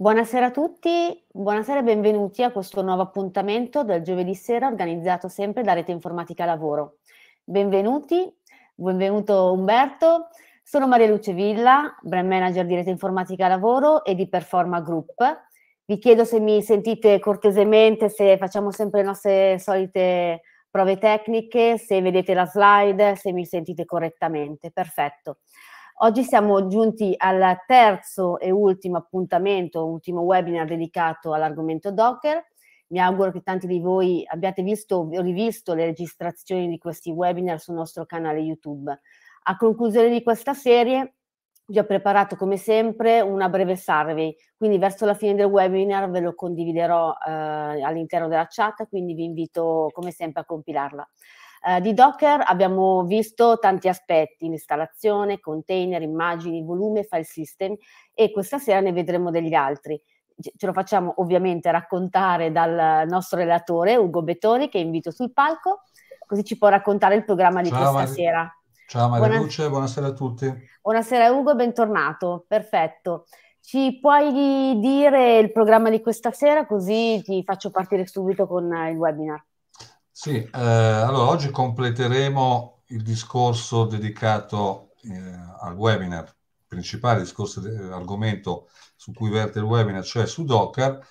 Buonasera a tutti, buonasera e benvenuti a questo nuovo appuntamento del giovedì sera organizzato sempre da Rete Informatica Lavoro. Benvenuti, benvenuto Umberto, sono Maria Luce Villa, brand manager di Rete Informatica Lavoro e di Performa Group. Vi chiedo se mi sentite cortesemente, se facciamo sempre le nostre solite prove tecniche, se vedete la slide, se mi sentite correttamente. Perfetto. Oggi siamo giunti al terzo e ultimo appuntamento, ultimo webinar dedicato all'argomento Docker. Mi auguro che tanti di voi abbiate visto o rivisto le registrazioni di questi webinar sul nostro canale YouTube. A conclusione di questa serie vi ho preparato come sempre una breve survey, quindi verso la fine del webinar ve lo condividerò eh, all'interno della chat, quindi vi invito come sempre a compilarla. Eh, di Docker abbiamo visto tanti aspetti, l'installazione, container, immagini, volume, file system e questa sera ne vedremo degli altri. Ce lo facciamo ovviamente raccontare dal nostro relatore Ugo Bettoni che invito sul palco, così ci può raccontare il programma di Ciao, questa Maria. sera. Ciao Maria Buona... Luce, buonasera a tutti. Buonasera Ugo, bentornato, perfetto. Ci puoi dire il programma di questa sera così ti faccio partire subito con il webinar. Sì, eh, allora oggi completeremo il discorso dedicato eh, al webinar principale, il discorso de- argomento su cui verte il webinar, cioè su Docker,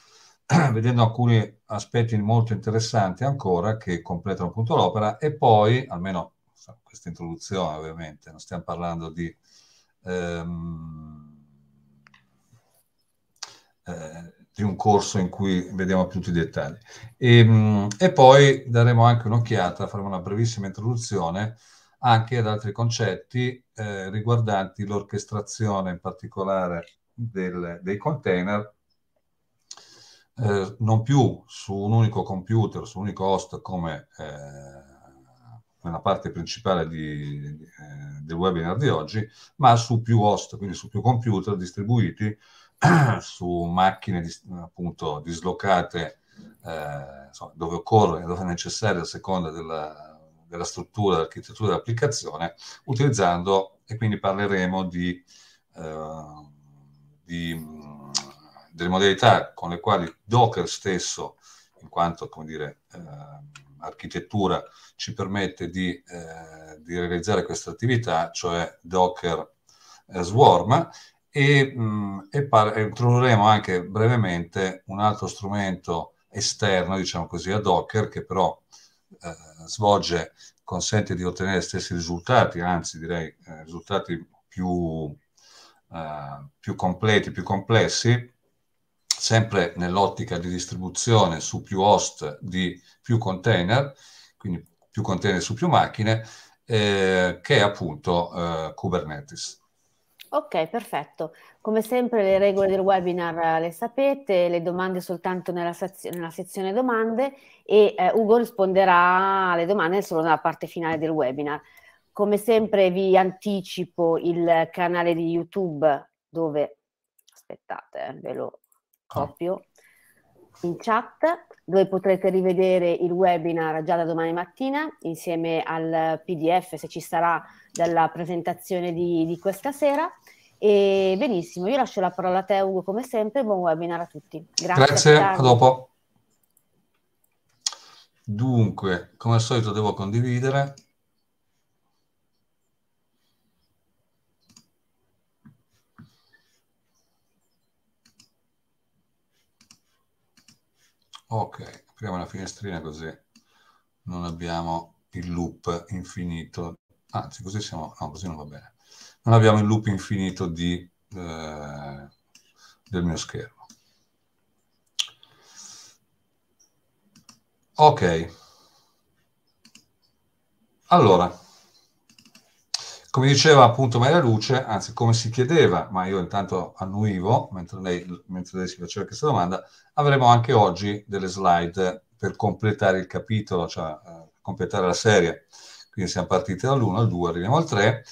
vedendo alcuni aspetti molto interessanti ancora che completano appunto l'opera. E poi, almeno questa introduzione ovviamente, non stiamo parlando di... Ehm, eh, di un corso in cui vediamo tutti i dettagli. E, ehm, e poi daremo anche un'occhiata, faremo una brevissima introduzione anche ad altri concetti eh, riguardanti l'orchestrazione in particolare del, dei container, eh, non più su un unico computer, su un unico host come eh, nella parte principale di, eh, del webinar di oggi, ma su più host, quindi su più computer distribuiti su macchine dis, appunto dislocate eh, insomma, dove occorre, dove è necessario a seconda della, della struttura, dell'architettura dell'applicazione, utilizzando, e quindi parleremo di, eh, di, delle modalità con le quali Docker stesso, in quanto come dire, eh, architettura, ci permette di, eh, di realizzare questa attività, cioè Docker Swarm, e, mh, mm, e par- introdurremo anche brevemente un altro strumento esterno, diciamo così, a Docker, che però eh, svolge, consente di ottenere gli stessi risultati, anzi direi eh, risultati più, eh, più completi, più complessi, sempre nell'ottica di distribuzione su più host di più container, quindi più container su più macchine, eh, che è appunto eh, Kubernetes. Ok, perfetto. Come sempre le regole del webinar eh, le sapete, le domande soltanto nella, sezio- nella sezione domande e eh, Ugo risponderà alle domande solo nella parte finale del webinar. Come sempre vi anticipo il canale di YouTube dove, aspettate, eh, ve lo copio in chat, dove potrete rivedere il webinar già da domani mattina insieme al PDF se ci sarà della presentazione di, di questa sera. E benissimo, io lascio la parola a te Ugo come sempre, buon webinar a tutti. Grazie, Grazie a, a dopo. Dunque, come al solito devo condividere. Ok, apriamo la finestrina così non abbiamo il loop infinito anzi così siamo, no così non va bene, non abbiamo il loop infinito di, eh, del mio schermo. Ok, allora, come diceva appunto Maria Luce, anzi come si chiedeva, ma io intanto annuivo mentre lei, mentre lei si faceva questa domanda, avremo anche oggi delle slide per completare il capitolo, cioè eh, completare la serie quindi siamo partiti dall'1 al 2, arriviamo al 3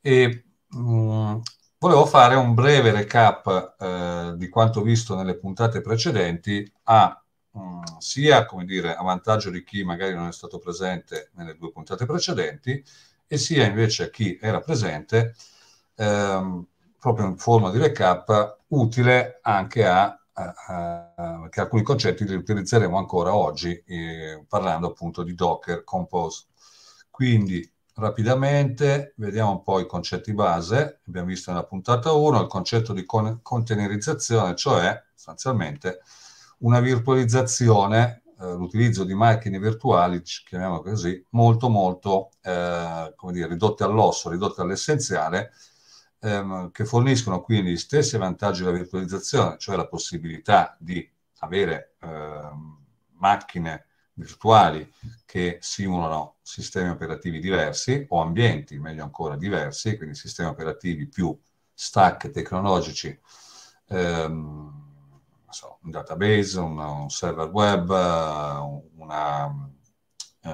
e mh, mm, volevo fare un breve recap eh, di quanto visto nelle puntate precedenti a mh, mm, sia come dire a vantaggio di chi magari non è stato presente nelle due puntate precedenti e sia invece a chi era presente ehm, proprio in forma di recap utile anche a che alcuni concetti li utilizzeremo ancora oggi eh, parlando appunto di Docker Compose. Quindi rapidamente vediamo un po' i concetti base, abbiamo visto nella puntata 1 il concetto di con- containerizzazione, cioè sostanzialmente una virtualizzazione, eh, l'utilizzo di macchine virtuali, chiamiamolo così, molto molto eh, come dire, ridotte all'osso, ridotte all'essenziale, ehm, che forniscono quindi gli stessi vantaggi della virtualizzazione, cioè la possibilità di avere ehm, macchine virtuali che simulano sistemi operativi diversi o ambienti, meglio ancora, diversi, quindi sistemi operativi più stack tecnologici, ehm, so, un database, un, un, server web, una, uh,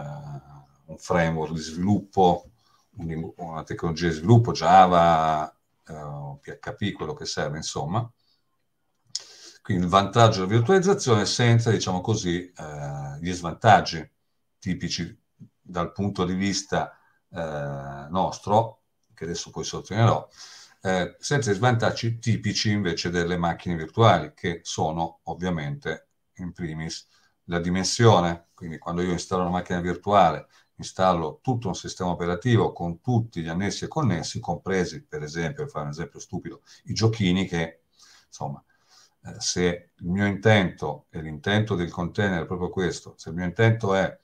un framework di sviluppo, un, una tecnologia di sviluppo, Java, eh, PHP, quello che serve, insomma. Quindi il vantaggio della virtualizzazione senza, diciamo così, eh, gli svantaggi tipici dal punto di vista eh, nostro, che adesso poi sottolineerò, eh, senza i svantaggi tipici invece delle macchine virtuali, che sono ovviamente in primis la dimensione, quindi quando io installo una macchina virtuale, installo tutto un sistema operativo con tutti gli annessi e connessi, compresi per esempio, per fare un esempio stupido, i giochini che insomma eh, se il mio intento e l'intento del container è proprio questo, se il mio intento è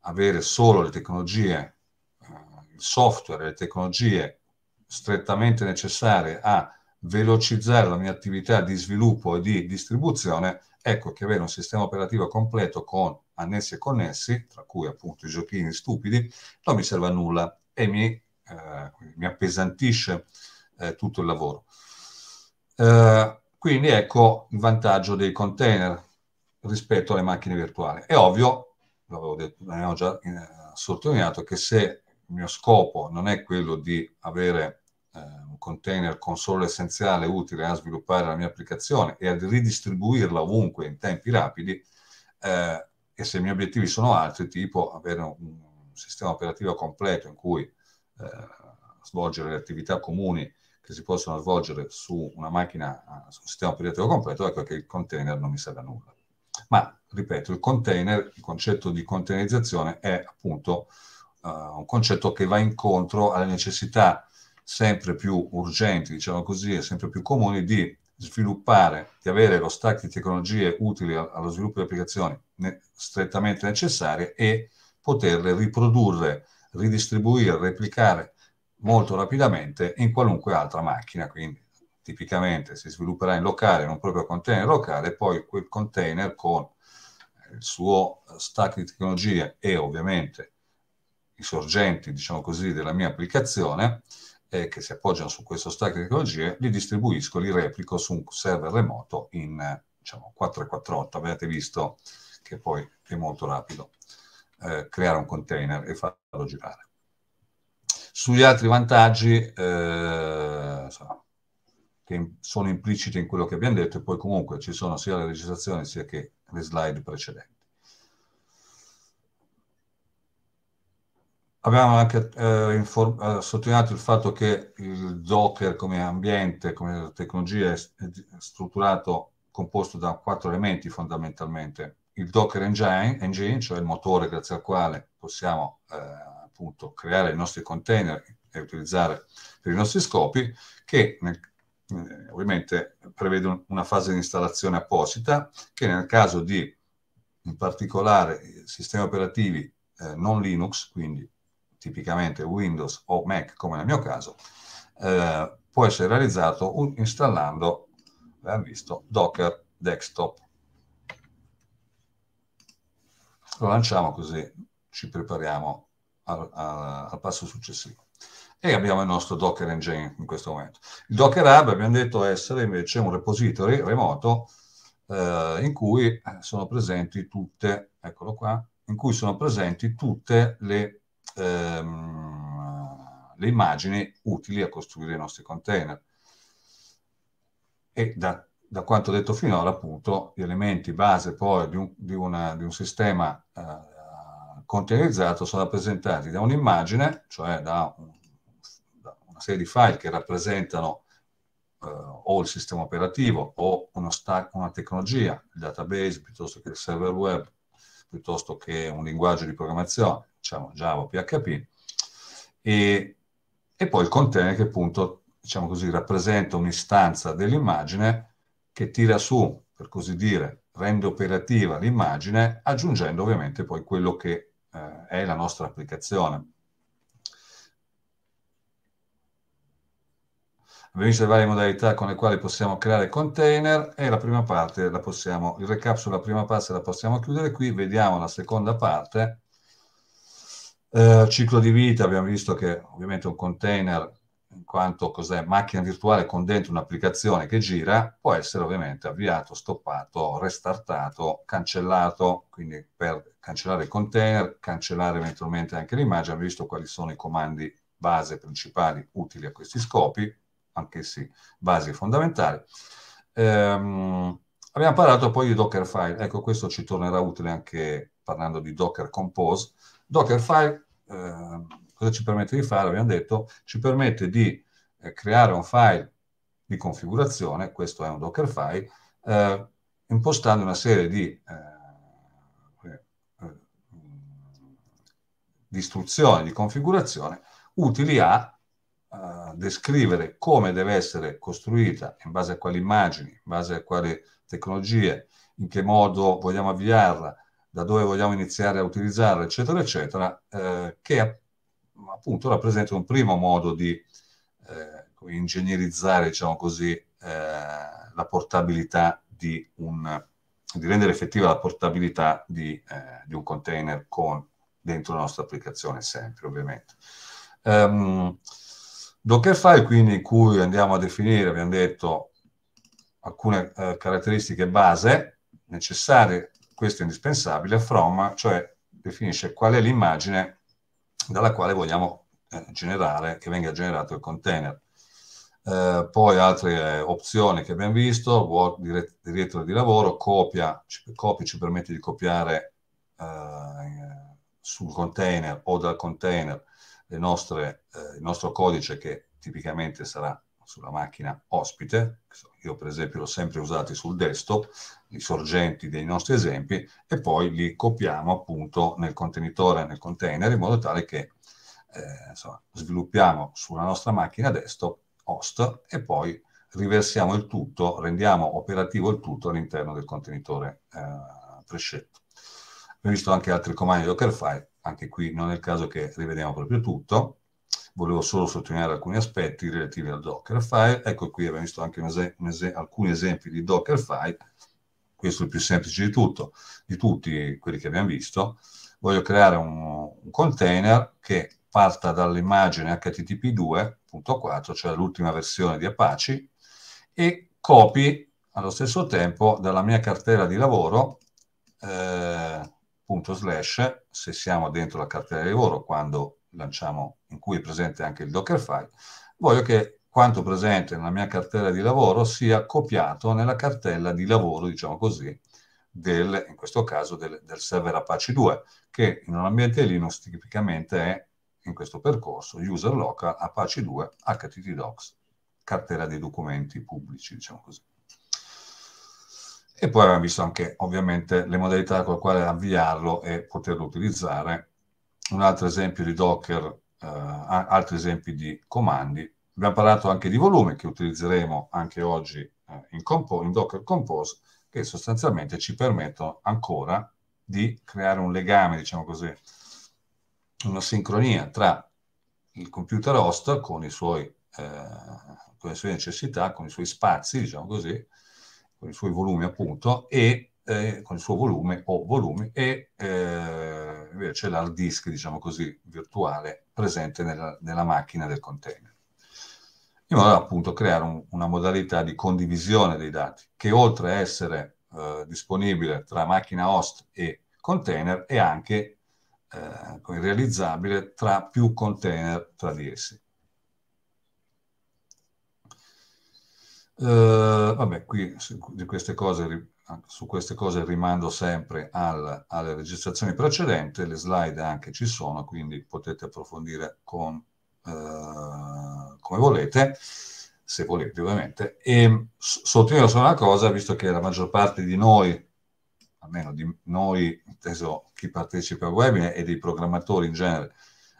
avere solo le tecnologie, eh, il software e le tecnologie strettamente necessarie a velocizzare la mia attività di sviluppo e di distribuzione, ecco che avere un sistema operativo completo con annessi e connessi, tra cui appunto i giochini stupidi, non mi serve a nulla e mi, eh, mi appesantisce eh, tutto il lavoro. Eh, quindi ecco il vantaggio dei container rispetto alle macchine virtuali. È ovvio, l'avevo detto, l'abbiamo già eh, sottolineato, che se il mio scopo non è quello di avere eh, un container con solo l'essenziale utile a sviluppare la mia applicazione e a ridistribuirla ovunque in tempi rapidi, eh, e se i miei obiettivi sono altri, tipo avere un, un sistema operativo completo in cui eh, svolgere le attività comuni che si possono svolgere su una macchina, su un sistema operativo completo, ecco che il container non mi serve a nulla. Ma, ripeto, il container, il concetto di containerizzazione è appunto uh, un concetto che va incontro alle necessità sempre più urgenti, diciamo così, e sempre più comuni di sviluppare, di avere lo stack di tecnologie utili allo sviluppo di applicazioni ne- strettamente necessarie e poterle riprodurre, ridistribuire, replicare molto rapidamente in qualunque altra macchina. Quindi tipicamente si svilupperà in locale, in un proprio container locale, poi quel container con il suo stack di tecnologie e ovviamente i sorgenti, diciamo così, della mia applicazione, eh, che si appoggiano su questo stack di tecnologie, li distribuisco, li replico su un server remoto in diciamo, 448. Avete visto che poi è molto rapido eh, creare un container e farlo girare. Sugli altri vantaggi, eh, che sono impliciti in quello che abbiamo detto, e poi comunque ci sono sia le registrazioni sia che le slide precedenti. Abbiamo anche eh, eh, sottolineato il fatto che il Docker come ambiente, come tecnologia, è, è strutturato, composto da quattro elementi fondamentalmente. Il Docker Engine, engine cioè il motore grazie al quale possiamo eh, appunto creare i nostri container e utilizzare per i nostri scopi, che nel, eh, ovviamente prevede una fase di installazione apposita, che nel caso di in particolare sistemi operativi eh, non Linux, quindi tipicamente Windows o Mac come nel mio caso, eh, può essere realizzato un, installando, abbiamo visto, Docker Desktop. Lo lanciamo così ci prepariamo al, al passo successivo. E abbiamo il nostro Docker Engine in questo momento. Il Docker Hub abbiamo detto essere invece un repository remoto eh, in cui eh, sono presenti tutte, eccolo qua, in cui sono presenti tutte le, ehm, le immagini utili a costruire i nostri container. E da, da quanto detto finora, appunto, gli elementi base poi di un, di una, di un sistema eh, containerizzato sono rappresentati da un'immagine, cioè da, un, da, una serie di file che rappresentano eh, o il sistema operativo o stack, una tecnologia, il database piuttosto che il server web, piuttosto che un linguaggio di programmazione, diciamo Java o PHP, e, e poi il container che appunto, diciamo così, rappresenta un'istanza dell'immagine che tira su, per così dire, rende operativa l'immagine, aggiungendo ovviamente poi quello che eh, è la nostra applicazione. Abbiamo visto le varie modalità con le quali possiamo creare container e la prima parte la possiamo, il recap sulla prima parte la possiamo chiudere qui, vediamo la seconda parte. Eh, ciclo di vita, abbiamo visto che ovviamente un container, in quanto cos'è, macchina virtuale con dentro un'applicazione che gira, può essere ovviamente avviato, stoppato, restartato, cancellato, quindi per cancellare il container, cancellare eventualmente anche l'immagine, abbiamo visto quali sono i comandi base principali utili a questi scopi, anch'essi basi fondamentali. Ehm, abbiamo parlato poi di Dockerfile, ecco questo ci tornerà utile anche parlando di Docker Compose. Dockerfile eh, cosa ci permette di fare? Abbiamo detto, ci permette di eh, creare un file di configurazione, questo è un Dockerfile, eh, impostando una serie di, eh, eh, di istruzioni di configurazione utili a descrivere come deve essere costruita, in base a quali immagini, in base a quali tecnologie, in che modo vogliamo avviarla, da dove vogliamo iniziare a utilizzarla, eccetera, eccetera, eh, che appunto rappresenta un primo modo di eh, ingegnerizzare, diciamo così, eh, la portabilità di un di rendere effettiva la portabilità di, eh, di un container con dentro la nostra applicazione sempre, ovviamente. Um, Dockerfile, quindi, in cui andiamo a definire, abbiamo detto, alcune eh, caratteristiche base necessarie, questo è indispensabile, from, cioè definisce qual è l'immagine dalla quale vogliamo eh, generare, che venga generato il container. Eh, poi altre opzioni che abbiamo visto, Word direttore di lavoro, copia, copia ci permette di copiare eh, sul container o dal container nostre, eh, il nostro codice che tipicamente sarà sulla macchina ospite, io per esempio l'ho sempre usato sul desktop, i sorgenti dei nostri esempi, e poi li copiamo appunto nel contenitore, nel container, in modo tale che eh, insomma, sviluppiamo sulla nostra macchina desktop host e poi riversiamo il tutto, rendiamo operativo il tutto all'interno del contenitore eh, prescelto. Abbiamo visto anche altri comandi Dockerfile, anche qui non è il caso che rivediamo proprio tutto, volevo solo sottolineare alcuni aspetti relativi al Dockerfile. Ecco qui abbiamo visto anche un es- un es- alcuni esempi di Dockerfile, questo è il più semplice di tutto, di tutti quelli che abbiamo visto. Voglio creare un, un container che parta dall'immagine HTTP 2.4, cioè l'ultima versione di Apache, e copi allo stesso tempo dalla mia cartella di lavoro eh, punto slash, se siamo dentro la cartella di lavoro, quando lanciamo, in cui è presente anche il Dockerfile, voglio che quanto presente nella mia cartella di lavoro sia copiato nella cartella di lavoro, diciamo così, del, in questo caso del, del server Apache 2, che in un ambiente Linux tipicamente è, in questo percorso, user local Apache 2 HTTDocs, cartella dei documenti pubblici, diciamo così. E poi abbiamo visto anche ovviamente le modalità con le quali avviarlo e poterlo utilizzare. Un altro esempio di Docker, eh, altri esempi di comandi. Abbiamo parlato anche di volume che utilizzeremo anche oggi eh, in, in Docker Compose, che sostanzialmente ci permettono ancora di creare un legame, diciamo così, una sincronia tra il computer host con, suoi, eh, con le sue necessità, con i suoi spazi, diciamo così, con i suoi volumi appunto, e eh, con il suo volume o volumi, e eh, invece l'hard disk, diciamo così, virtuale presente nella, nella macchina del container. In modo da appunto creare un, una modalità di condivisione dei dati, che oltre a essere eh, disponibile tra macchina host e container, è anche eh, realizzabile tra più container tra di essi. Uh, vabbè, qui su, queste cose, su queste cose rimando sempre al, alle registrazioni precedenti, le slide anche ci sono, quindi potete approfondire con, uh, come volete. se volete ovviamente. E sottolineo solo una cosa, visto che la maggior parte di noi, almeno di noi, inteso chi partecipa al webinar e dei programmatori in genere,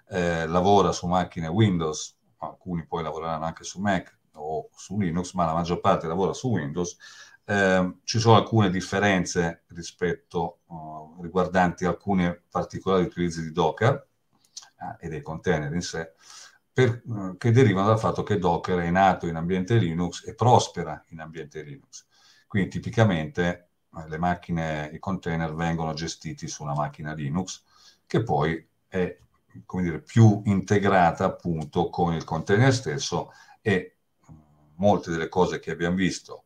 eh, lavora su macchine Windows, alcuni poi lavoreranno anche su Mac o su Linux, ma la maggior parte lavora su Windows, eh, ci sono alcune differenze rispetto uh, riguardanti alcuni particolari utilizzi di Docker eh, e dei container in sé, per, uh, che derivano dal fatto che Docker è nato in ambiente Linux e prospera in ambiente Linux. Quindi tipicamente eh, le macchine, i container vengono gestiti su una macchina Linux che poi è come dire, più integrata appunto con il container stesso e molte delle cose che abbiamo visto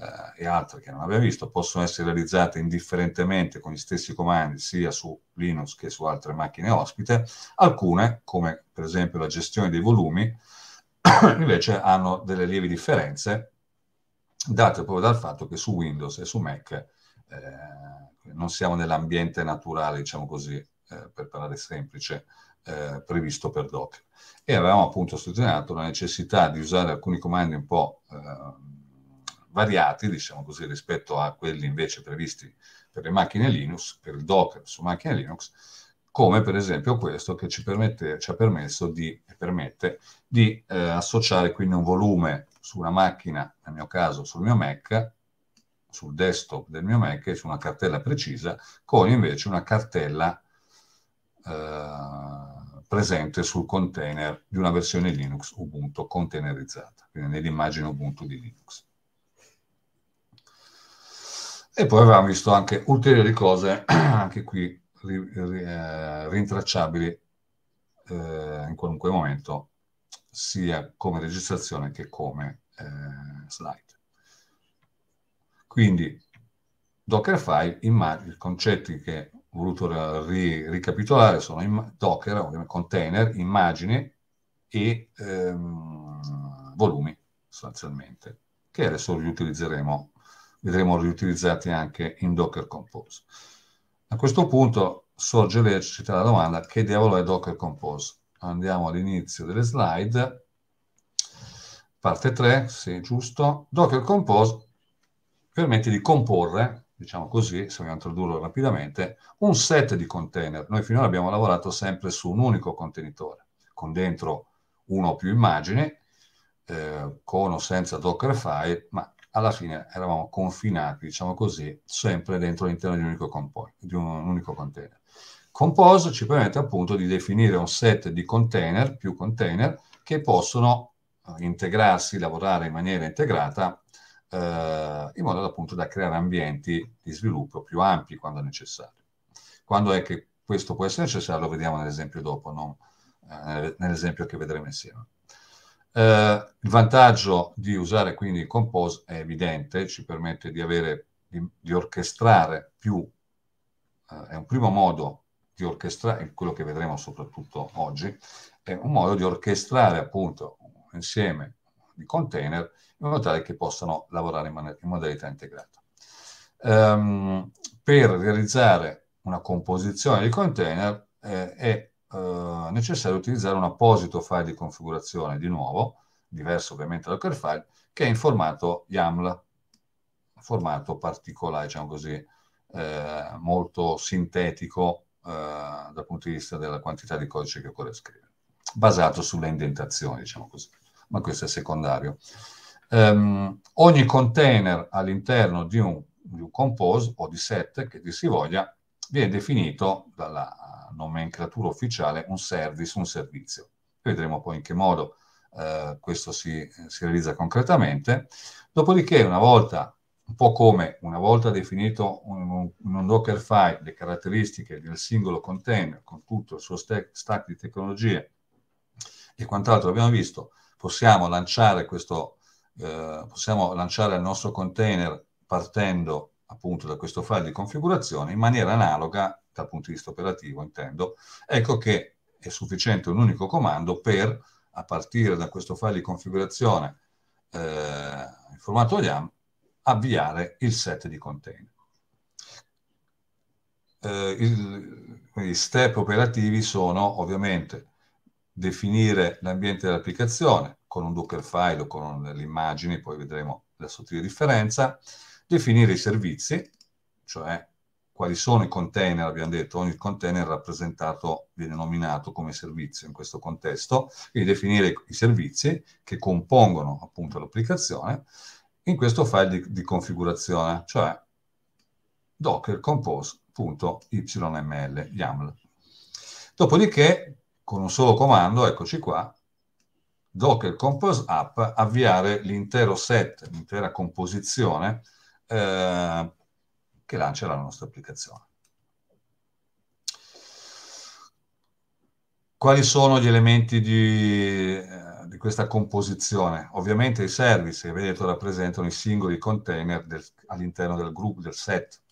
eh, e altre che non abbiamo visto possono essere realizzate indifferentemente con gli stessi comandi sia su Linux che su altre macchine ospite, alcune, come per esempio la gestione dei volumi, invece hanno delle lievi differenze date proprio dal fatto che su Windows e su Mac eh, non siamo nell'ambiente naturale, diciamo così, eh, per parlare semplice, eh, previsto per Docker. E avevamo appunto sottolineato la necessità di usare alcuni comandi un po' eh, variati, diciamo così, rispetto a quelli invece previsti per le macchine Linux, per il Docker su macchine Linux, come per esempio questo che ci, permette, ci ha permesso di, permette di eh, associare quindi un volume su una macchina, nel mio caso sul mio Mac, sul desktop del mio Mac, su una cartella precisa, con invece una cartella eh, presente sul container di una versione Linux Ubuntu containerizzata, quindi nell'immagine Ubuntu di Linux. E poi avevamo visto anche ulteriori cose, anche qui ri, ri, eh, rintracciabili eh, in qualunque momento, sia come registrazione che come eh, slide. Quindi Dockerfile, i concetti che ho voluto ri, ricapitolare sono Docker, container, immagini e ehm, volumi sostanzialmente, che adesso riutilizzeremo vedremo riutilizzati anche in Docker Compose. A questo punto sorge lecita la domanda che diavolo è Docker Compose? Andiamo all'inizio delle slide, parte 3, sì, giusto. Docker Compose permette di comporre, diciamo così, se vogliamo introdurlo rapidamente, un set di container. Noi finora abbiamo lavorato sempre su un unico contenitore, con dentro uno o più immagini, eh, con o senza Dockerfile, ma alla fine eravamo confinati, diciamo così, sempre dentro all'interno di un unico, compo- di un unico container. Compose ci permette appunto di definire un set di container, più container, che possono eh, integrarsi, lavorare in maniera integrata, eh, in modo appunto da creare ambienti di sviluppo più ampi quando necessario. Quando è che questo può essere necessario lo vediamo nell'esempio dopo, non, eh, nell'esempio che vedremo insieme. Eh, il vantaggio di usare quindi il Compose è evidente, ci permette di, avere, di, di orchestrare più, eh, è un primo modo di orchestrare, quello che vedremo soprattutto oggi, è un modo di orchestrare appunto un insieme di container in modo tale che possano lavorare in, man- in modalità integrata. Um, per realizzare una composizione di container eh, è eh, necessario utilizzare un apposito file di configurazione, di nuovo, diverso ovviamente dal Dockerfile, che è in formato YAML, formato particolare, diciamo così, eh, molto sintetico eh, dal punto di vista della quantità di codice che occorre scrivere, basato sulle indentazioni, diciamo così, ma questo è secondario. Um, ogni container all'interno di un, di un compose o di set che si voglia viene definito dalla nomenclatura ufficiale un service, un servizio. Vedremo poi in che modo eh, questo si, si, realizza concretamente. Dopodiché, una volta, un po' come una volta definito un, un, Dockerfile le caratteristiche del singolo container con tutto il suo stack, stack di tecnologie e quant'altro abbiamo visto, possiamo lanciare questo, eh, possiamo lanciare il nostro container partendo appunto da questo file di configurazione in maniera analoga dal punto di vista operativo intendo, ecco che è sufficiente un unico comando per, a partire da questo file di configurazione eh, in formato YAM, avviare il set di container. Eh, il, I step operativi sono ovviamente definire l'ambiente dell'applicazione con un Dockerfile o con le immagini, poi vedremo la sottile differenza, definire i servizi, cioè quali sono i container, abbiamo detto, ogni container rappresentato, viene nominato come servizio in questo contesto, quindi definire i servizi che compongono appunto l'applicazione in questo file di, di configurazione, cioè docker compose.yml, YAML. Dopodiché, con un solo comando, eccoci qua, docker compose app, avviare l'intero set, l'intera composizione eh, che lancia la nostra applicazione. Quali sono gli elementi di, eh, di questa composizione? Ovviamente i service, che vedete, rappresentano i singoli container all'interno del gruppo, del set.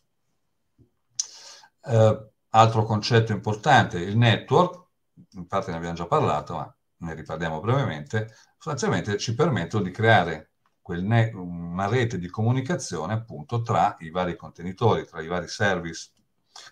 Eh, altro concetto importante, il network, in parte ne abbiamo già parlato, ma ne riparliamo brevemente, sostanzialmente ci permettono di creare una rete di comunicazione appunto tra i vari contenitori, tra i vari service,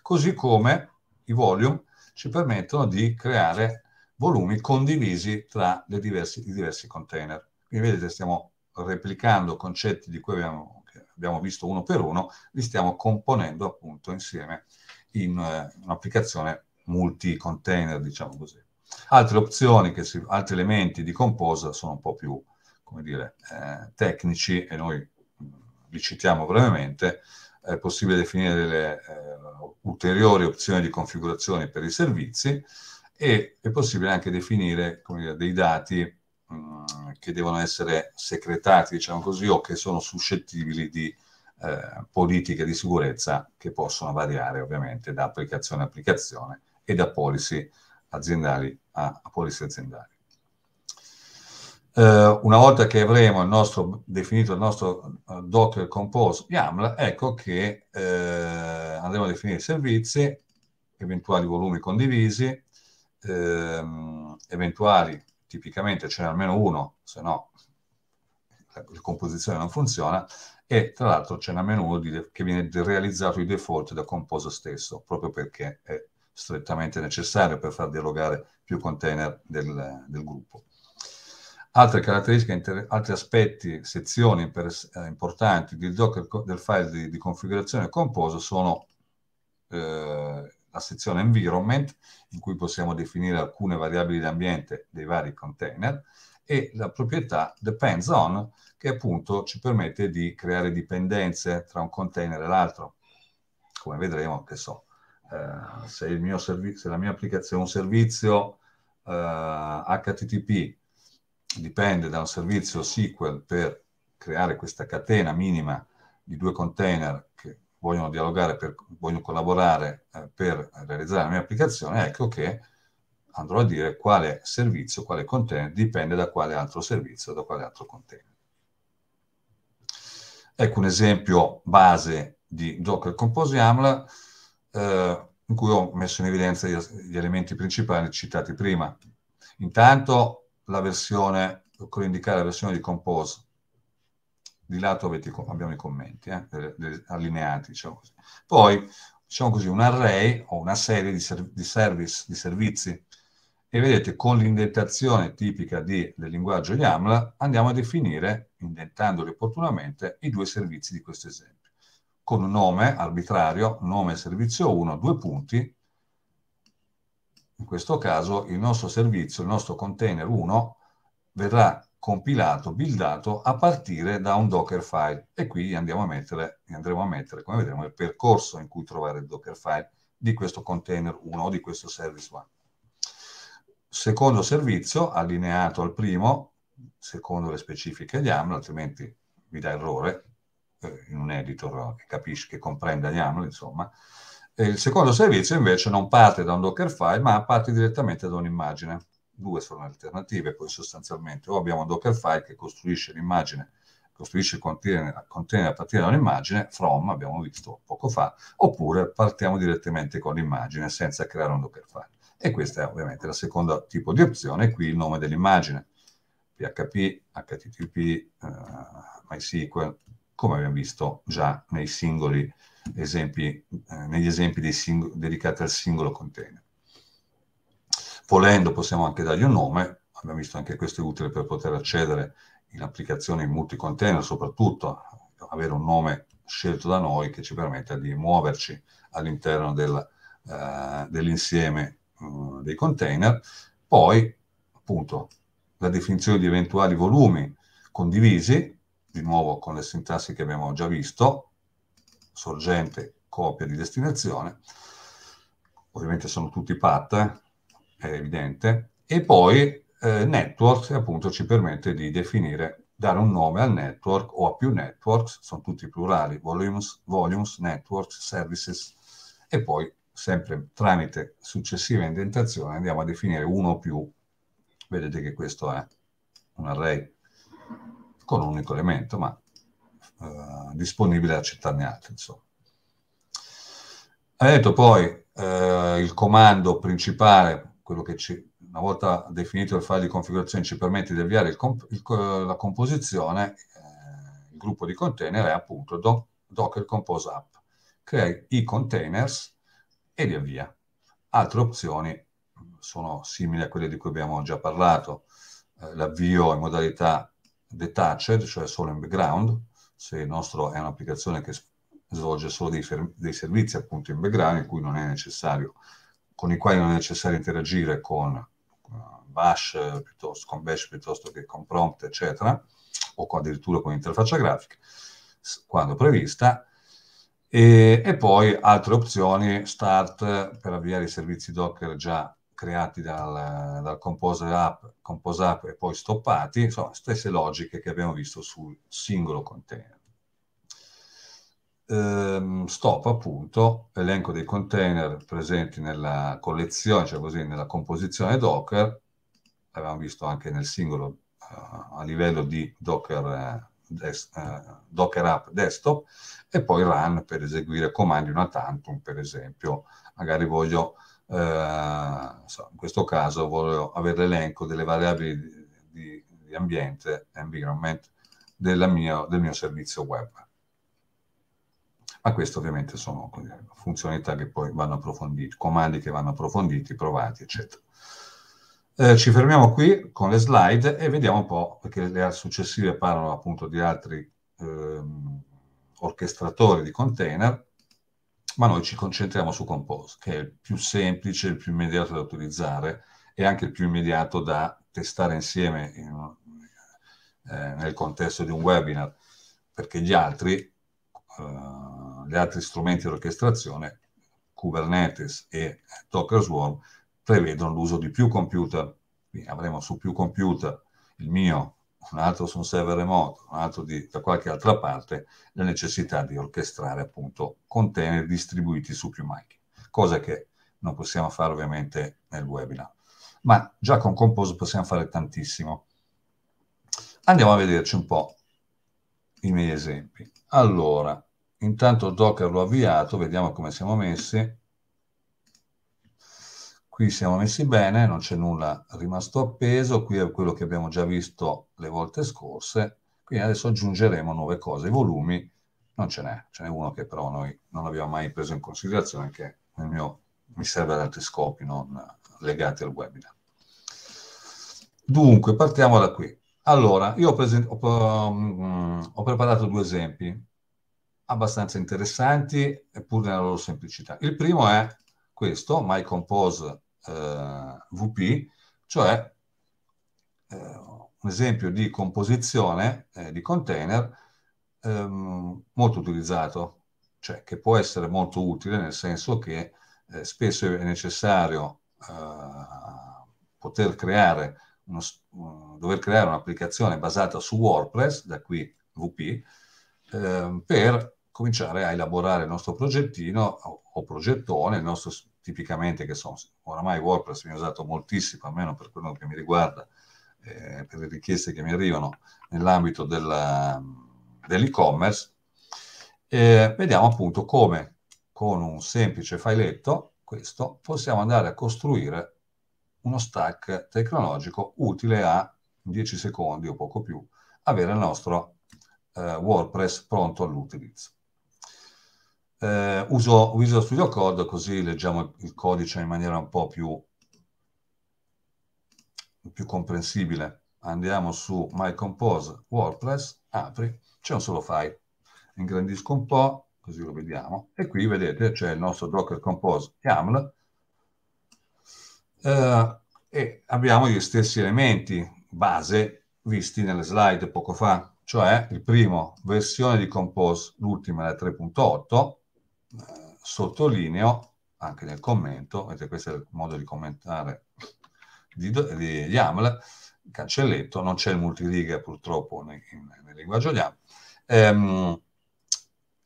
così come i volume ci permettono di creare volumi condivisi tra diversi, i diversi container. Quindi vedete stiamo replicando concetti di cui abbiamo, abbiamo visto uno per uno, li stiamo componendo appunto insieme in uh, un'applicazione multi-container, diciamo così. Altre opzioni, si, altri elementi di Compose sono un po' più come dire, eh, tecnici e noi li citiamo brevemente, è possibile definire delle eh, ulteriori opzioni di configurazione per i servizi e è possibile anche definire dire, dei dati mh, mm, che devono essere secretati, diciamo così, o che sono suscettibili di eh, politiche di sicurezza che possono variare ovviamente da applicazione a applicazione e da policy aziendali a policy aziendali. Uh, una volta che avremo il nostro, definito il nostro uh, Docker Compose YAML, ecco che uh, andremo a definire servizi, eventuali volumi condivisi, ehm, eventuali, tipicamente ce n'è almeno uno, se no la, la, composizione non funziona, e tra l'altro ce n'è almeno uno di, che viene realizzato di default da Compose stesso, proprio perché è strettamente necessario per far dialogare più container del, del gruppo. Altre caratteristiche, altri aspetti, sezioni per, eh, importanti del, Docker, del file di, di configurazione Compose sono eh, la sezione environment, in cui possiamo definire alcune variabili d'ambiente dei vari container, e la proprietà depends on, che appunto ci permette di creare dipendenze tra un container e l'altro. Come vedremo, che so, eh, se, se la mia applicazione è un servizio eh, HTTP dipende da un servizio SQL per creare questa catena minima di due container che vogliono dialogare, per, vogliono collaborare eh, per realizzare la mia applicazione, ecco che andrò a dire quale servizio, quale container dipende da quale altro servizio, da quale altro container. Ecco un esempio base di Docker Compose YAML eh, in cui ho messo in evidenza gli, gli elementi principali citati prima. Intanto la versione, occorre indicare la versione di Compose. Di lato avete, abbiamo i commenti eh, allineati, diciamo così. Poi, diciamo così, un array o una serie di, ser di service, di servizi. E vedete, con l'indentazione tipica di, del linguaggio YAML, andiamo a definire, indentandoli opportunamente, i due servizi di questo esempio. Con un nome arbitrario, nome servizio 1, due punti, in questo caso il nostro servizio, il nostro container 1, verrà compilato, buildato a partire da un Dockerfile e qui andiamo a mettere, andremo a mettere, come vedremo, il percorso in cui trovare il Dockerfile di questo container 1 o di questo service 1. Secondo servizio, allineato al primo, secondo le specifiche YAML, altrimenti vi dà errore eh, in un editor che capisce, che comprenda YAML, insomma, il secondo servizio invece non parte da un Dockerfile, ma parte direttamente da un'immagine. Due sono le alternative, poi sostanzialmente o abbiamo un Dockerfile che costruisce l'immagine, costruisce il container, a partire da un'immagine, from, abbiamo visto poco fa, oppure partiamo direttamente con l'immagine senza creare un Dockerfile. E questa è ovviamente la seconda tipo di opzione, qui il nome dell'immagine, PHP, HTTP, uh, MySQL, come abbiamo visto già nei singoli esempi, eh, negli esempi dedicati al singolo container. Volendo possiamo anche dargli un nome, abbiamo visto anche questo è utile per poter accedere in applicazioni multi-container, soprattutto avere un nome scelto da noi che ci permetta di muoverci all'interno del, eh, dell'insieme uh, dei container. Poi, appunto, la definizione di eventuali volumi condivisi, di nuovo con le sintassi che abbiamo già visto, sorgente, copia di destinazione, ovviamente sono tutti PAT, è evidente, e poi eh, network appunto ci permette di definire, dare un nome al network o a più networks, sono tutti plurali, volumes, volumes networks, services, e poi sempre tramite successiva indentazione andiamo a definire uno o più, vedete che questo è un array con un unico elemento, ma eh, disponibile ad accettarne altri, insomma. Ha detto poi eh, il comando principale, quello che ci, una volta definito il file di configurazione ci permette di avviare il comp il, la composizione, eh, il gruppo di container è appunto do, docker compose app. Crea i containers e li avvia. Altre opzioni sono simili a quelle di cui abbiamo già parlato, eh, l'avvio in modalità detached, cioè solo in background, se il nostro è un'applicazione che svolge solo dei, dei, servizi appunto in background in cui non è necessario, con i quali non è necessario interagire con uh, bash piuttosto, con bash piuttosto che con prompt eccetera o con, addirittura con interfaccia grafica quando prevista. E, e, poi altre opzioni start per avviare i servizi Docker già creati dal, dal Compose, app, Compose App e poi stoppati, insomma stesse logiche che abbiamo visto sul singolo container. Ehm, stop appunto elenco dei container presenti nella collezione, cioè così nella composizione Docker, l'abbiamo visto anche nel singolo uh, a livello di Docker, uh, des, uh, Docker app desktop e poi run per eseguire comandi una tantum, per esempio, magari voglio in questo caso voglio avere l'elenco delle variabili di, di, di ambiente, environment, mia, del mio servizio web ma queste ovviamente sono funzionalità che poi vanno approfondite, comandi che vanno approfonditi, provati, eccetera. Eh, ci fermiamo qui con le slide e vediamo un po', perché le successive parlano appunto di altri ehm, orchestratori di container, ma noi ci concentriamo su Compose, che è il più semplice, il più immediato da utilizzare e anche il più immediato da testare insieme in, eh, nel contesto di un webinar, perché gli altri eh, gli altri strumenti di orchestrazione, Kubernetes e Docker Swarm, prevedono l'uso di più computer. Quindi avremo su più computer il mio, un altro su un server remoto, un altro di, da qualche altra parte, la necessità di orchestrare appunto container distribuiti su più macchine, cosa che non possiamo fare ovviamente nel webinar. Ma già con Compose possiamo fare tantissimo. Andiamo a vederci un po' i miei esempi. Allora, Intanto Docker l'ho avviato, vediamo come siamo messi. Qui siamo messi bene, non c'è nulla rimasto appeso, qui è quello che abbiamo già visto le volte scorse, quindi adesso aggiungeremo nuove cose. I volumi non ce n'è, ce n'è uno che però noi non abbiamo mai preso in considerazione, che mio, mi serve ad altri scopi, non legati al webinar. Dunque, partiamo da qui. Allora, io ho, ho, ho preparato due esempi abbastanza interessanti, eppur nella loro semplicità. Il primo è questo, MyCompose eh, VP, cioè eh, un esempio di composizione eh, di container ehm, molto utilizzato, cioè che può essere molto utile nel senso che eh, spesso è necessario eh, poter creare uno, dover creare un'applicazione basata su WordPress, da qui VP, eh, per cominciare a elaborare il nostro progettino o progettone, il nostro tipicamente che sono oramai WordPress viene usato moltissimo, almeno per quello che mi riguarda, eh, per le richieste che mi arrivano nell'ambito dell'e-commerce, eh, vediamo appunto come con un semplice filetto, questo, possiamo andare a costruire uno stack tecnologico utile a 10 secondi o poco più avere il nostro eh, WordPress pronto all'utilizzo. Eh, uso Visual Studio Code così leggiamo il codice in maniera un po' più più comprensibile, andiamo su My Compose WordPress, apri, c'è un solo file. Ingrandisco un po', così lo vediamo. E qui vedete c'è il nostro Docker Compose YAML eh, e abbiamo gli stessi elementi base visti nelle slide poco fa, cioè il primo, versione di Compose, l'ultima è la 3.8, sottolineo anche nel commento, vedete questo è il modo di commentare di, di YAML, cancelletto, non c'è il multiriga purtroppo nel, nel linguaggio YAML. Ehm,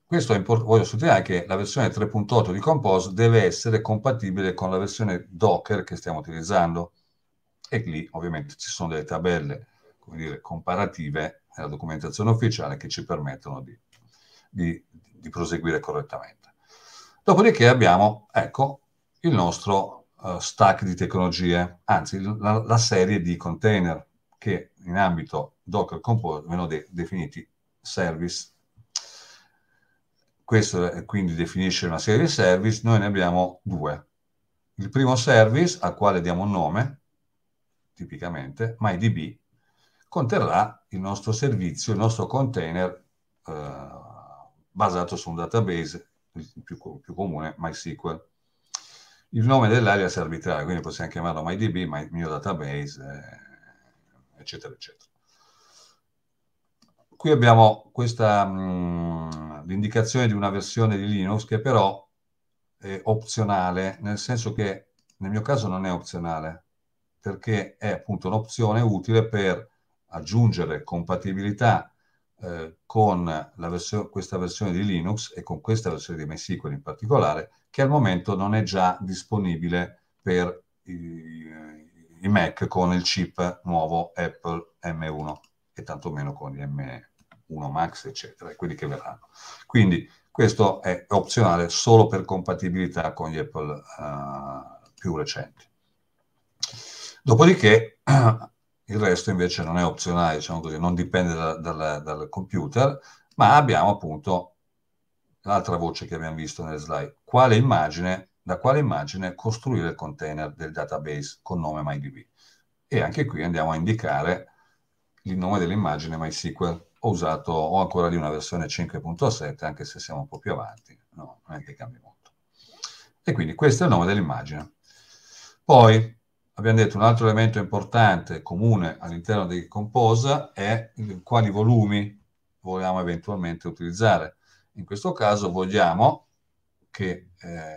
questo è importante, voglio sottolineare che la versione 3.8 di Compose deve essere compatibile con la versione Docker che stiamo utilizzando e lì ovviamente ci sono delle tabelle come dire, comparative nella documentazione ufficiale che ci permettono di, di, di proseguire correttamente. Dopodiché abbiamo, ecco, il nostro uh, stack di tecnologie, anzi la, la, serie di container che in ambito Docker Compose vengono de- definiti service. Questo quindi definisce una serie di service, noi ne abbiamo due. Il primo service al quale diamo un nome, tipicamente, MyDB, conterrà il nostro servizio, il nostro container eh, basato su un database più, più comune, MySQL. Il nome dell'alias è arbitrario, quindi possiamo chiamarlo MyDB, my, mio database, eh, eccetera, eccetera. Qui abbiamo questa mh, l'indicazione di una versione di Linux che però è opzionale, nel senso che nel mio caso non è opzionale, perché è appunto un'opzione utile per aggiungere compatibilità eh, con versione, questa versione di Linux e con questa versione di MySQL in particolare, che al momento non è già disponibile per i, i Mac con il chip nuovo Apple M1 e tantomeno con gli M1 Max, eccetera, quelli che verranno. Quindi questo è opzionale solo per compatibilità con gli Apple uh, più recenti. Dopodiché il resto invece non è opzionale, diciamo così, non dipende da, da, dal computer, ma abbiamo appunto l'altra voce che abbiamo visto nelle slide, quale immagine, da quale immagine costruire il container del database con nome MyDB. E anche qui andiamo a indicare il nome dell'immagine MySQL. Ho usato, ho ancora lì una versione 5.7, anche se siamo un po' più avanti, no, non è che cambia molto. E quindi questo è il nome dell'immagine. Poi abbiamo detto un altro elemento importante, comune all'interno di Compose, è quali volumi vogliamo eventualmente utilizzare. In questo caso vogliamo che eh,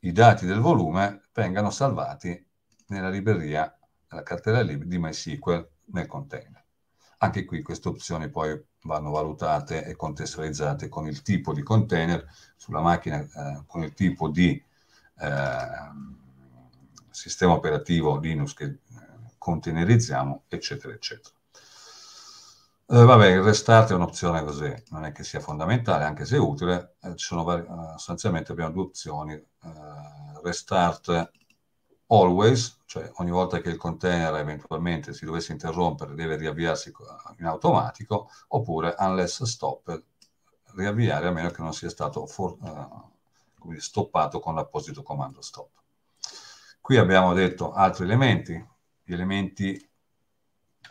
i dati del volume vengano salvati nella libreria, nella cartella lib di MySQL nel container. Anche qui queste opzioni poi vanno valutate e contestualizzate con il tipo di container sulla macchina, eh, con il tipo di eh, sistema operativo Linux che eh, containerizziamo, eccetera, eccetera. Eh, vabbè, il restart è un'opzione così, non è che sia fondamentale, anche se utile. Eh, ci sono vari, eh, sostanzialmente abbiamo due opzioni. Eh, restart always, cioè ogni volta che il container eventualmente si dovesse interrompere deve riavviarsi in automatico, oppure unless stop, riavviare a meno che non sia stato for, uh, stoppato con l'apposito comando stop. Qui abbiamo detto altri elementi, gli elementi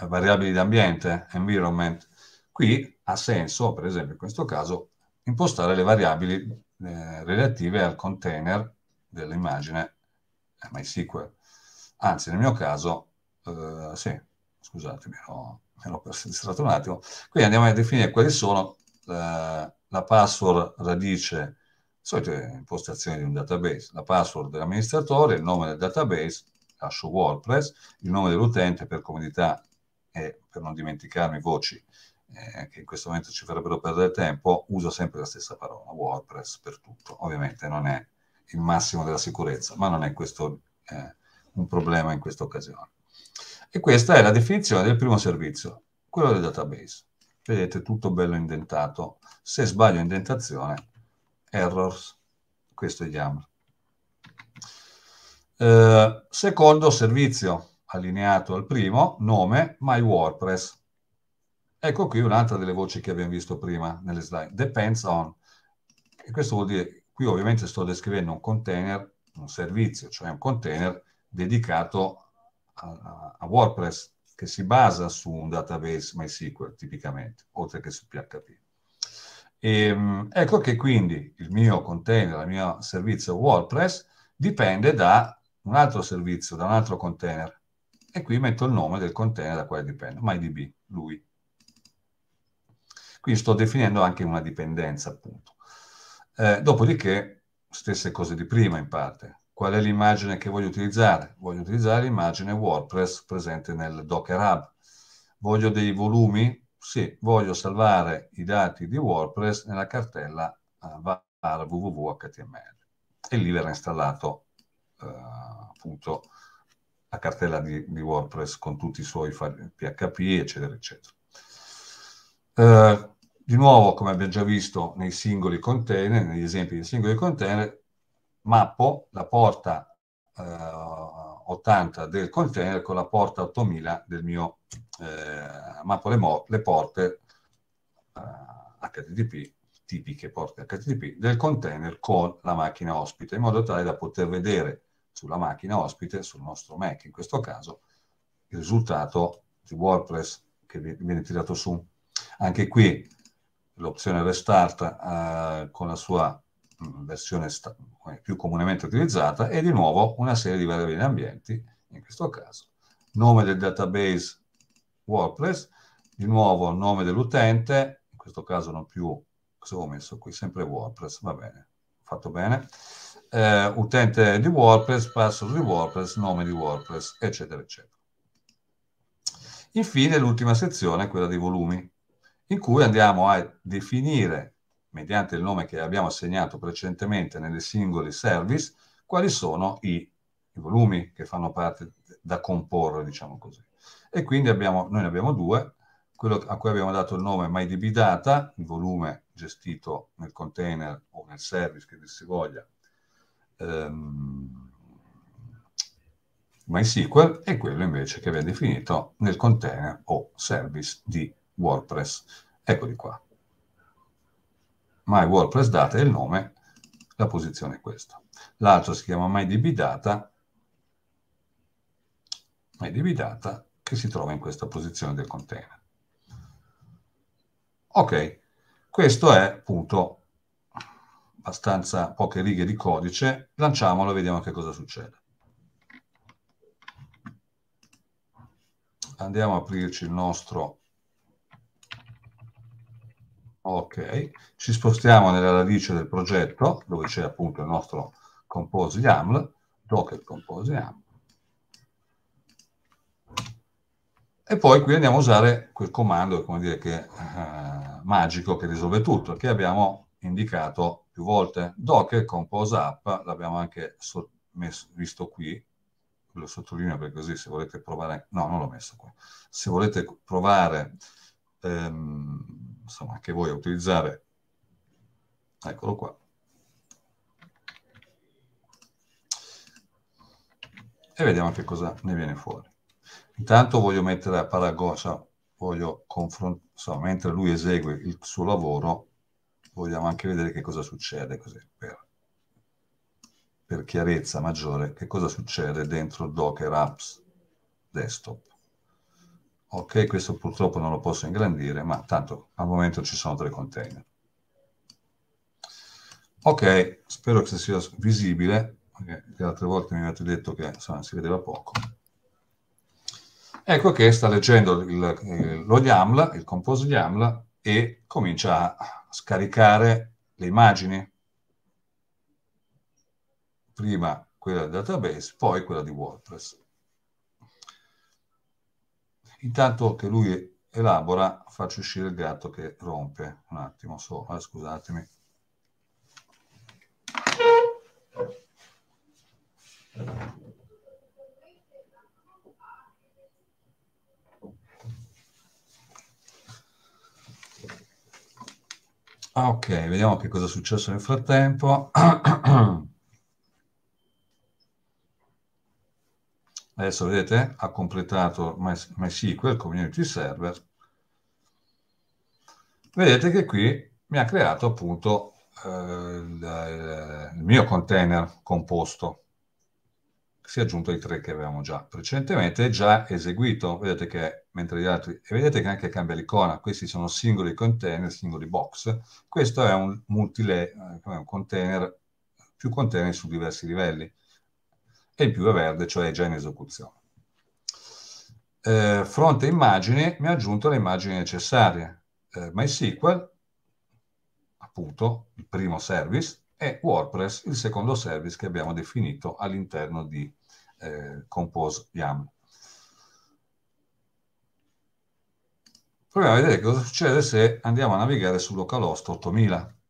variabili d'ambiente, environment. Qui ha senso, per esempio in questo caso, impostare le variabili eh, relative al container dell'immagine MySQL. Anzi, nel mio caso, eh, sì, scusatemi, ho, mi ero distratto un attimo. Qui andiamo a definire quali sono eh, la password radice solite impostazioni di un database, la password dell'amministratore, il nome del database, lascio WordPress, il nome dell'utente per comodità e per non dimenticarmi voci eh, che in questo momento ci farebbero perdere tempo, uso sempre la stessa parola, WordPress per tutto. Ovviamente non è il massimo della sicurezza, ma non è questo eh, un problema in questa occasione. E questa è la definizione del primo servizio, quello del database. Vedete tutto bello indentato. Se sbaglio indentazione errors, questo è YAML. Eh, secondo servizio allineato al primo, nome MyWordPress. Ecco qui un'altra delle voci che abbiamo visto prima nelle slide, depends on. E questo vuol dire, qui ovviamente sto descrivendo un container, un servizio, cioè un container dedicato a, a WordPress che si basa su un database MySQL tipicamente, oltre che su PHP. E, ehm, ecco che quindi il mio container, il mio servizio WordPress dipende da un altro servizio, da un altro container. E qui metto il nome del container da quale dipende, MyDB, lui. Quindi sto definendo anche una dipendenza, appunto. Eh, dopodiché, stesse cose di prima in parte. Qual è l'immagine che voglio utilizzare? Voglio utilizzare l'immagine WordPress presente nel Docker Hub. Voglio dei volumi? Sì, voglio salvare i dati di WordPress nella cartella uh, var www.html e lì verrà installato uh, appunto la cartella di, di, WordPress con tutti i suoi PHP, eccetera, eccetera. Uh, di nuovo, come abbiamo già visto nei singoli container, negli esempi dei singoli container, mappo la porta eh, 80 del container con la porta 8000 del mio, eh, mappo le, le porte eh, HTTP, tipiche porte HTTP del container con la macchina ospite, in modo tale da poter vedere sulla macchina ospite, sul nostro Mac in questo caso, il risultato di WordPress che viene tirato su. Anche qui l'opzione restart eh, con la sua versione più comunemente utilizzata e di nuovo una serie di variabili ambienti, in questo caso nome del database WordPress, di nuovo nome dell'utente, in questo caso non più, cosa ho messo qui, sempre WordPress, va bene, fatto bene, eh, utente di WordPress, password di WordPress, nome di WordPress, eccetera, eccetera. Infine l'ultima sezione, quella dei volumi in cui andiamo a definire, mediante il nome che abbiamo assegnato precedentemente nelle singoli service, quali sono i, i volumi che fanno parte da comporre, diciamo così. E quindi abbiamo, noi ne abbiamo due, quello a cui abbiamo dato il nome MyDBData, il volume gestito nel container o nel service che si voglia, ehm, MySQL, e quello invece che abbiamo definito nel container o service di WordPress. Eccoli qua. My WordPress Data è il nome, la posizione è questa. L'altro si chiama MyDBData, MyDBData che si trova in questa posizione del container. Ok, questo è appunto abbastanza poche righe di codice, lanciamolo e vediamo che cosa succede. Andiamo a aprirci il nostro Ok, ci spostiamo nella radice del progetto dove c'è appunto il nostro compose YAML, docker compose YAML. E poi qui andiamo a usare quel comando, come dire, che, eh, magico che risolve tutto, che abbiamo indicato più volte. Docker compose app, l'abbiamo anche so messo, visto qui, lo sottolineo perché così se volete provare, no non l'ho messo qui, se volete provare ehm, insomma, che voi a utilizzare, eccolo qua. E vediamo che cosa ne viene fuori. Intanto voglio mettere a paragone, voglio confrontare, mentre lui esegue il suo lavoro, vogliamo anche vedere che cosa succede così, per, per chiarezza maggiore, che cosa succede dentro Docker Apps Desktop. Ok, questo purtroppo non lo posso ingrandire, ma tanto al momento ci sono tre container. Ok, spero che sia visibile, perché le altre volte mi avete detto che insomma, si vedeva poco. Ecco che sta leggendo il, il, lo YAML, il compose YAML, e comincia a scaricare le immagini. Prima quella del database, poi quella di WordPress. Intanto che lui elabora, faccio uscire il gatto che rompe. Un attimo solo, eh, scusatemi. Ah, ok, vediamo che cosa è successo nel frattempo. Adesso vedete, ha completato MySQL Community Server. Vedete che qui mi ha creato appunto eh, il, il, mio container composto. si è aggiunto ai tre che avevamo già precedentemente, già eseguito. Vedete che mentre gli altri, e vedete che anche cambia l'icona, questi sono singoli container, singoli box. Questo è un multile, eh, un container, più container su diversi livelli. E il più è verde, cioè è già in esecuzione. Eh, fronte immagini mi ha aggiunto le immagini necessarie. Eh, MySQL, appunto, il primo service, e WordPress, il secondo service che abbiamo definito all'interno di eh, Compose YAML. Proviamo a vedere cosa succede se andiamo a navigare su localhost 8000.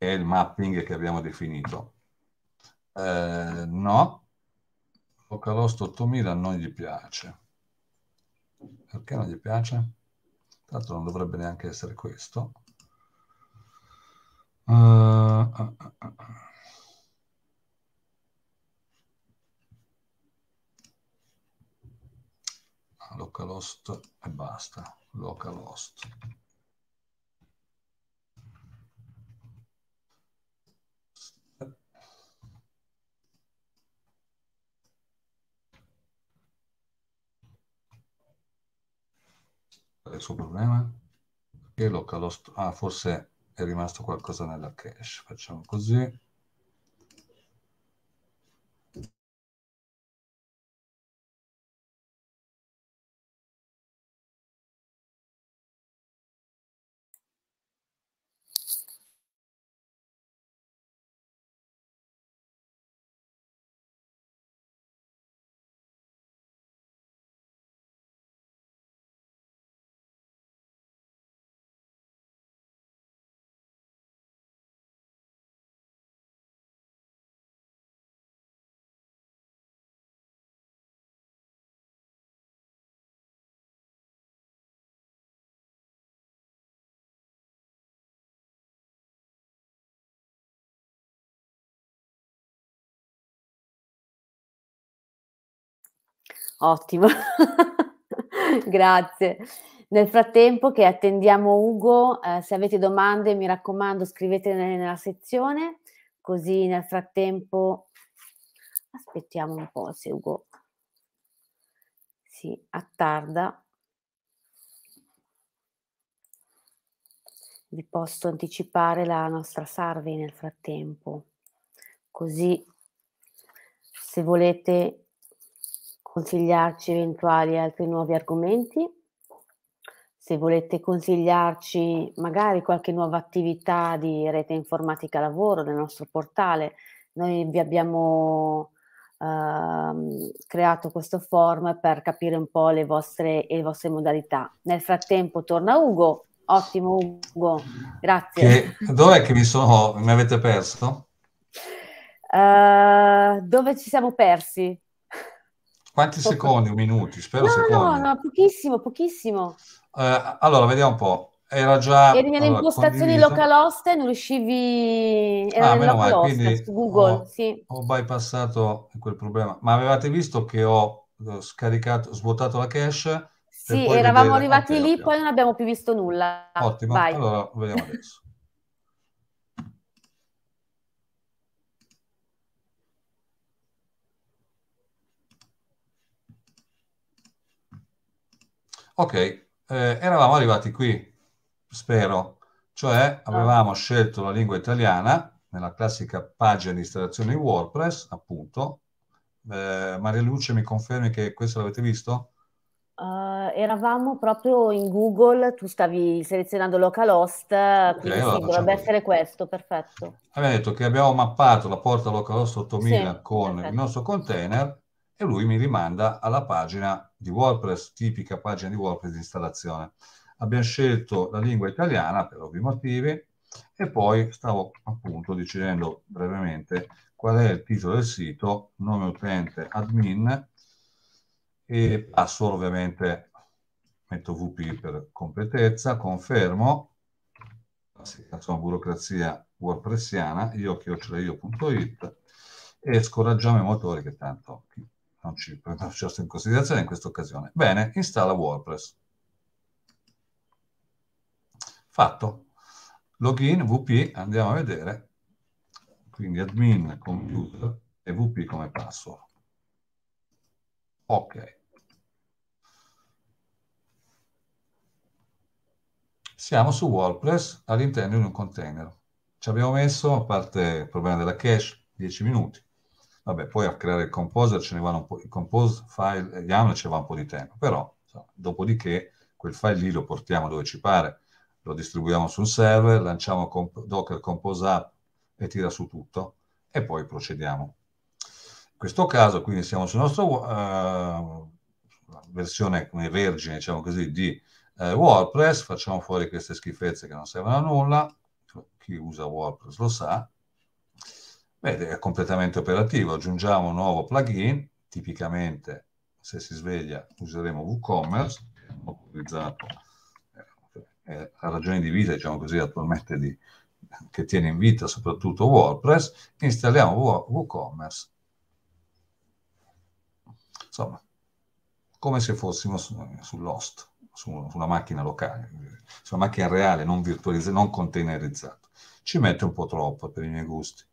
È il mapping che abbiamo definito. Eh, no, localhost 8000 non gli piace. Perché non gli piace? Tanto non dovrebbe neanche essere questo. Uh, uh, uh, localhost e basta localhost il suo problema? Perché localhost? Ah, forse è rimasto qualcosa nella cache. Facciamo così. Ottimo, grazie. Nel frattempo che attendiamo Ugo, eh, se avete domande mi raccomando scrivetele nella sezione, così nel frattempo aspettiamo un po' se Ugo si attarda. Vi posso anticipare la nostra survey nel frattempo, così se volete consigliarci eventuali altri nuovi argomenti, se volete consigliarci magari qualche nuova attività di rete informatica lavoro nel nostro portale, noi vi abbiamo uh, creato questo form per capire un po' le vostre, le vostre modalità. Nel frattempo torna Ugo. Ottimo Ugo, grazie. Che, dov'è che mi sono, mi avete perso? Uh, dove ci siamo persi? Quanti secondi, minuti? Spero no, secondi. No, no, pochissimo, pochissimo. Eh, allora, vediamo un po'. Era già... Eri nelle allora, impostazioni condiviso. localhost e non riuscivi... Era Ah, meno male, quindi su Google, ho, sì. ho bypassato quel problema. Ma avevate visto che ho scaricato, svuotato la cache? Sì, eravamo vedere- arrivati ok, lì, ok. poi non abbiamo più visto nulla. Ottimo, Vai. allora vediamo adesso. Ok, eh, eravamo arrivati qui, spero, cioè avevamo scelto la lingua italiana nella classica pagina di installazione WordPress, appunto. Eh, Maria Luce, mi confermi che questo l'avete visto? Eh, eravamo proprio in Google, tu stavi selezionando localhost, quindi allora sì, dovrebbe così. essere questo, perfetto. Abbiamo detto che abbiamo mappato la porta localhost 8000 Sì, con perfetto. il nostro container e lui mi rimanda alla pagina di WordPress, tipica pagina di WordPress di installazione. Abbiamo scelto la lingua italiana per ovvi motivi e poi stavo appunto dicendo brevemente qual è il titolo del sito, nome utente admin e password ovviamente metto VP per completezza, confermo, insomma, burocrazia wordpressiana, io chiocciolaio.it e scoraggiamo i motori che tanto non ci prendiamo in considerazione in questa occasione. Bene, installa WordPress. Fatto. Login, VP, andiamo a vedere. quindi admin computer e wp come password. Ok. Siamo su WordPress all'interno di un container. Ci abbiamo messo, a parte il problema della cache, 10 minuti. Vabbè, poi a creare il composer ce ne vanno un po', il compose file YAML ci va un po' di tempo, però insomma, dopodiché quel file lì lo portiamo dove ci pare, lo distribuiamo sul server, lanciamo comp Docker Compose App e tira su tutto e poi procediamo. In questo caso quindi siamo sul nostro uh, versione come vergine, diciamo così, di uh, WordPress, facciamo fuori queste schifezze che non servono a nulla, chi usa WordPress lo sa, Vede, è completamente operativo, aggiungiamo un nuovo plugin, tipicamente se si sveglia useremo WooCommerce, utilizzato eh, a ragione di vita, diciamo così, attualmente di, che tiene in vita soprattutto WordPress, installiamo WooCommerce. Insomma, come se fossimo su, sull'host, su, su, una macchina locale, su una macchina reale, non virtualizzata, non containerizzata. Ci mette un po' troppo per i miei gusti.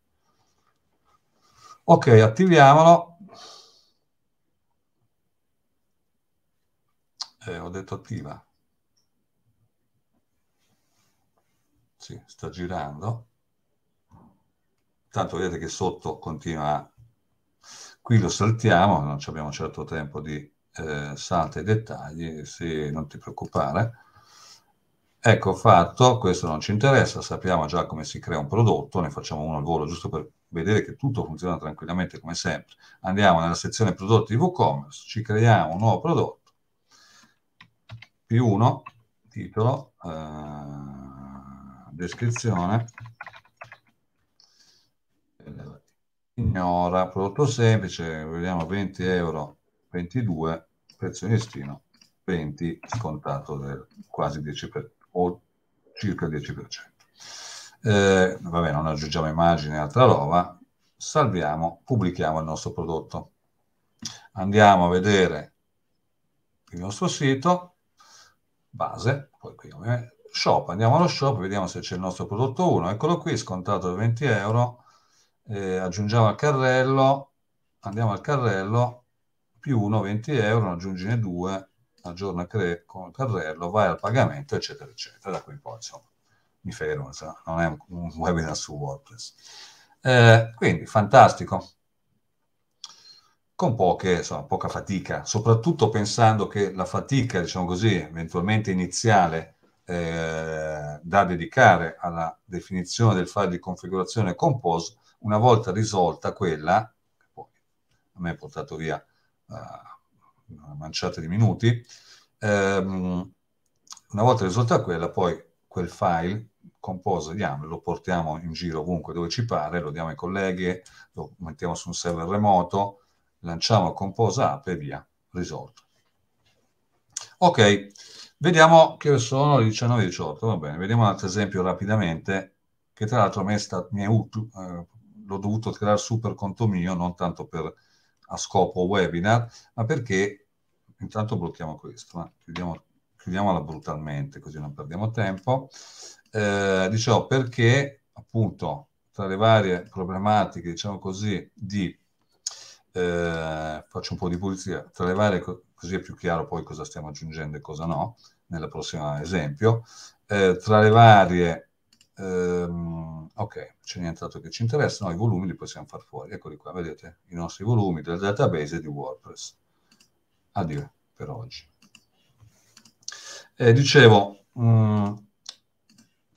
Ok, attiviamolo. Eh, ho detto attiva. Sì, sta girando. Tanto vedete che sotto continua. Qui lo saltiamo, non abbiamo certo tempo di eh, salta i dettagli, sì, non ti preoccupare. Ecco fatto, questo non ci interessa, sappiamo già come si crea un prodotto, ne facciamo uno al volo giusto per vedere che tutto funziona tranquillamente come sempre. Andiamo nella sezione prodotti di WooCommerce, ci creiamo un nuovo prodotto, più uno, titolo, eh, descrizione, ignora, prodotto semplice, vediamo 20 euro, 22, prezzo di destino, 20, scontato del quasi 10% o circa il 10% eh, vabbè non aggiungiamo immagini altra roba, salviamo, pubblichiamo il nostro prodotto. Andiamo a vedere il nostro sito, base, poi qui shop, andiamo allo shop, vediamo se c'è il nostro prodotto 1, eccolo qui, scontato 20 euro, eh, aggiungiamo al carrello, andiamo al carrello, più 1, 20 euro, aggiungine 2, aggiorna con il carrello, vai al pagamento, eccetera, eccetera, da qui in poi, insomma mi fermo, non è un webinar su WordPress. Eh, quindi, fantastico. Con poche, insomma, poca fatica, soprattutto pensando che la fatica, diciamo così, eventualmente iniziale, eh, da dedicare alla definizione del file di configurazione compose, una volta risolta quella, poi a me ha portato via uh, una manciata di minuti, ehm, una volta risolta quella, poi quel file Compose diamo, lo portiamo in giro ovunque dove ci pare, lo diamo ai colleghi, lo mettiamo su un server remoto, lanciamo Compose App e via, risolto. Ok, vediamo che sono le 19.18, va bene, vediamo un altro esempio rapidamente, che tra l'altro mi è, stato, mi è utile, eh, l'ho dovuto creare su per conto mio, non tanto per, a scopo webinar, ma perché, intanto blocchiamo questo, chiudiamo, chiudiamola brutalmente così non perdiamo tempo eh, diciamo perché appunto tra le varie problematiche, diciamo così, di eh, faccio un po' di pulizia, tra le varie, così è più chiaro poi cosa stiamo aggiungendo e cosa no, nella prossima esempio, eh, tra le varie, ehm, ok, c'è nient'altro che ci interessa, no, i volumi li possiamo far fuori, eccoli qua, vedete, i nostri volumi del database di WordPress. Addio per oggi. Eh, dicevo, mh, mm,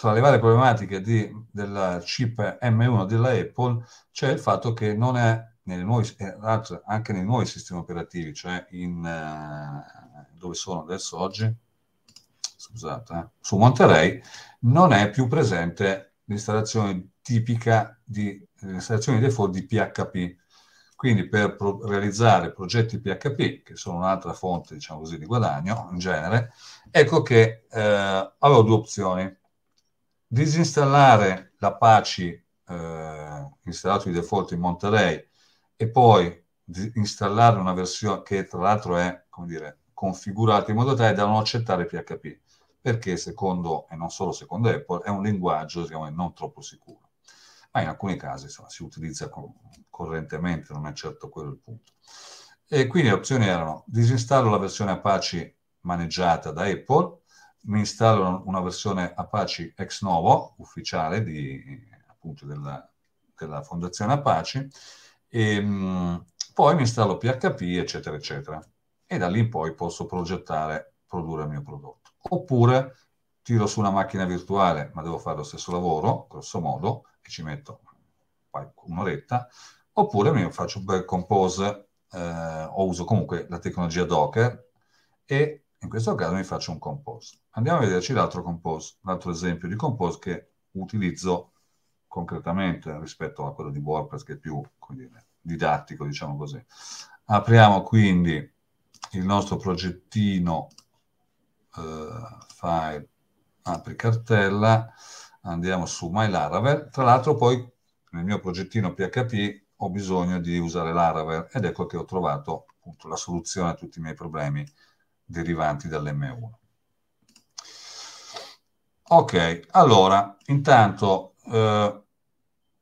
tra le varie problematiche di, del chip M1 della Apple c'è il fatto che non è nuovi, eh, anche nei nuovi sistemi operativi, cioè in, uh, dove sono adesso oggi, scusate, eh, su Monterey, non è più presente l'installazione tipica di l'installazione default di PHP. Quindi per pro- realizzare progetti PHP, che sono un'altra fonte, diciamo così, di guadagno in genere, ecco che eh, avevo due opzioni disinstallare l'Apache eh, installato di default in Monterey e poi installare una versione che tra l'altro è, come dire, configurata in modo tale da non accettare PHP, perché secondo, e non solo secondo Apple, è un linguaggio diciamo, non troppo sicuro. ma in alcuni casi insomma, si utilizza co- correntemente, non è certo quello il punto. E quindi le opzioni erano disinstallo la versione Apache maneggiata da Apple, mi installo una versione Apache ex novo, ufficiale di, appunto della, della fondazione Apache, e mh, poi mi installo PHP, eccetera, eccetera. E da lì in poi posso progettare, produrre il mio prodotto. Oppure tiro su una macchina virtuale, ma devo fare lo stesso lavoro, grosso modo, e ci metto un'oretta, oppure mi faccio un bel compose, eh, o uso comunque la tecnologia Docker, e in questo caso mi faccio un compose. Andiamo a vederci l'altro compose, l'altro esempio di compose che utilizzo concretamente rispetto a quello di WordPress che è più dire, didattico, diciamo così. Apriamo quindi il nostro progettino eh, file apri cartella, andiamo su MyLaravel. Tra l'altro poi nel mio progettino PHP ho bisogno di usare Laravel ed ecco che ho trovato appunto la soluzione a tutti i miei problemi derivanti dall'M1. Ok, allora, intanto eh,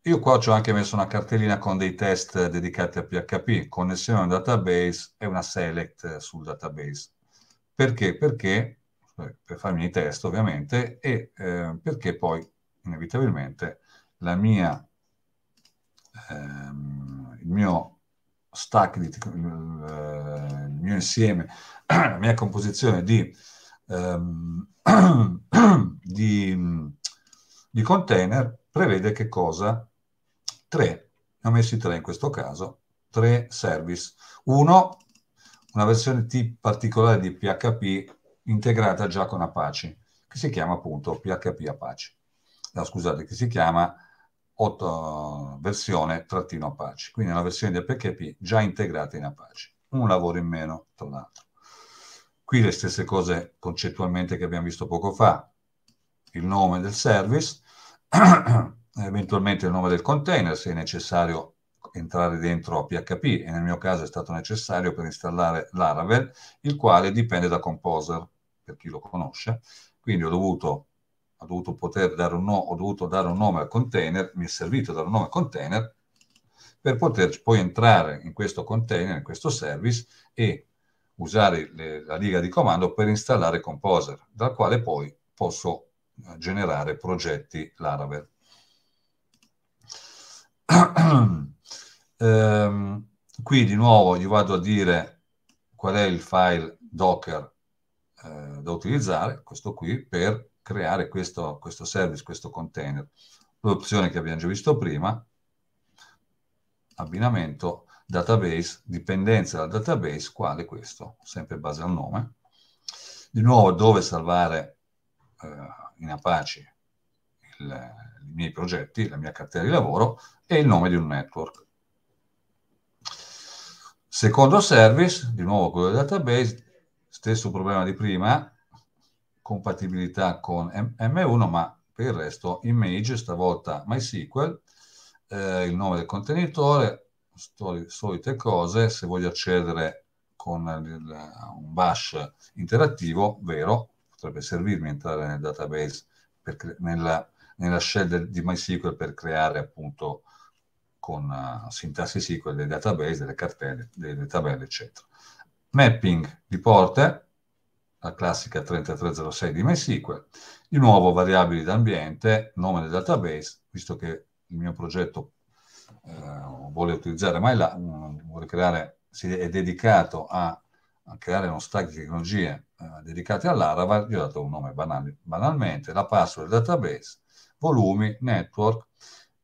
io qua ci ho anche messo una cartellina con dei test dedicati a PHP, connessione a un database e una select sul database. Perché? Perché, per farmi i test ovviamente, e eh, perché poi inevitabilmente la mia, ehm, il mio stack, di, eh, mio insieme la mia composizione di, um, di, di, container prevede che cosa? Tre, ne ho messi tre in questo caso, tre service. Uno, una versione T particolare di PHP integrata già con Apache, che si chiama appunto PHP Apache. No, scusate, che si chiama 8, versione trattino Apache, quindi una versione di PHP già integrata in Apache. Un lavoro in meno, tra l'altro. Qui le stesse cose concettualmente che abbiamo visto poco fa, il nome del service, eventualmente il nome del container se è necessario entrare dentro a PHP e nel mio caso è stato necessario per installare Laravel, il quale dipende da Composer, per chi lo conosce. Quindi ho dovuto, ho dovuto poter dare un, no, ho dovuto dare un nome al container, mi è servito dare un nome al container per poter poi entrare in questo container, in questo service e usare le, la riga di comando per installare Composer, dal quale poi posso eh, generare progetti Laravel. ehm, qui di nuovo gli vado a dire qual è il file Docker eh, da utilizzare, questo qui, per creare questo, questo service, questo container. L'opzione che abbiamo già visto prima, abbinamento database, dipendenza dal database, quale questo, sempre in base al nome. Di nuovo dove salvare eh, in Apache il, i miei progetti, la mia cartella di lavoro e il nome di un network. Secondo service, di nuovo quello del database, stesso problema di prima, compatibilità con M1, ma per il resto image, stavolta MySQL, eh, il nome del contenitore, solite cose, se voglio accedere con il, un bash interattivo, vero, potrebbe servirmi entrare nel database, per, nella, nella shell di MySQL per creare appunto con uh, sintassi SQL dei database, delle cartelle, delle tabelle, eccetera. Mapping di porte, la classica 3306 di MySQL, di nuovo variabili d'ambiente, nome del database, visto che il mio progetto eh, vuole utilizzare mai la, vuole creare, si è dedicato a, a creare uno stack di tecnologie eh, dedicate all'Aravel, gli ho dato un nome banale, banalmente, la password database, volumi, network.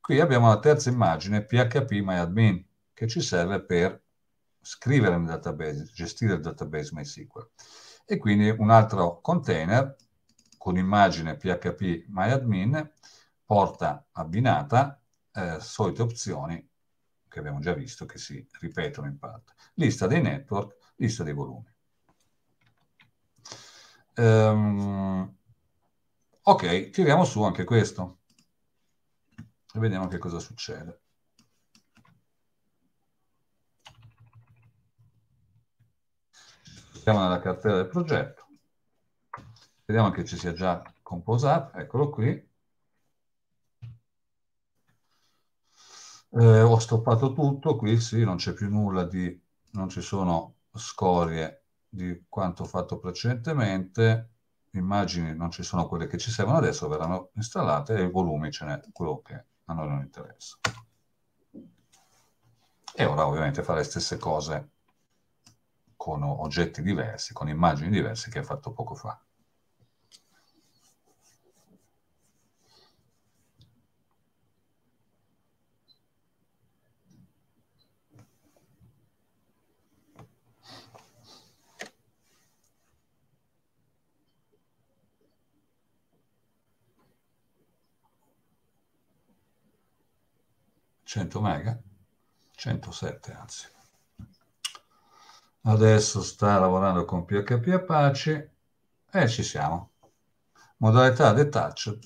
Qui abbiamo la terza immagine, PHP MyAdmin, che ci serve per scrivere nel database, gestire il database MySQL. E quindi un altro container con immagine PHP MyAdmin, porta abbinata, eh, solite opzioni che abbiamo già visto che si ripetono in parte. Lista dei network, lista dei volumi. Um, ok, tiriamo su anche questo e vediamo che cosa succede. Siamo nella cartella del progetto. Vediamo che ci sia già composato, eccolo qui. Eh, ho stoppato tutto, qui sì, non c'è più nulla di, non ci sono scorie di quanto fatto precedentemente, immagini non ci sono quelle che ci servono adesso, verranno installate e i volumi ce n'è quello che a noi non interessa. E ora ovviamente fare le stesse cose con oggetti diversi, con immagini diverse che hai fatto poco fa. Cento mega? 107 anzi. Adesso sta lavorando con PHP Apache e ci siamo. Modalità detached.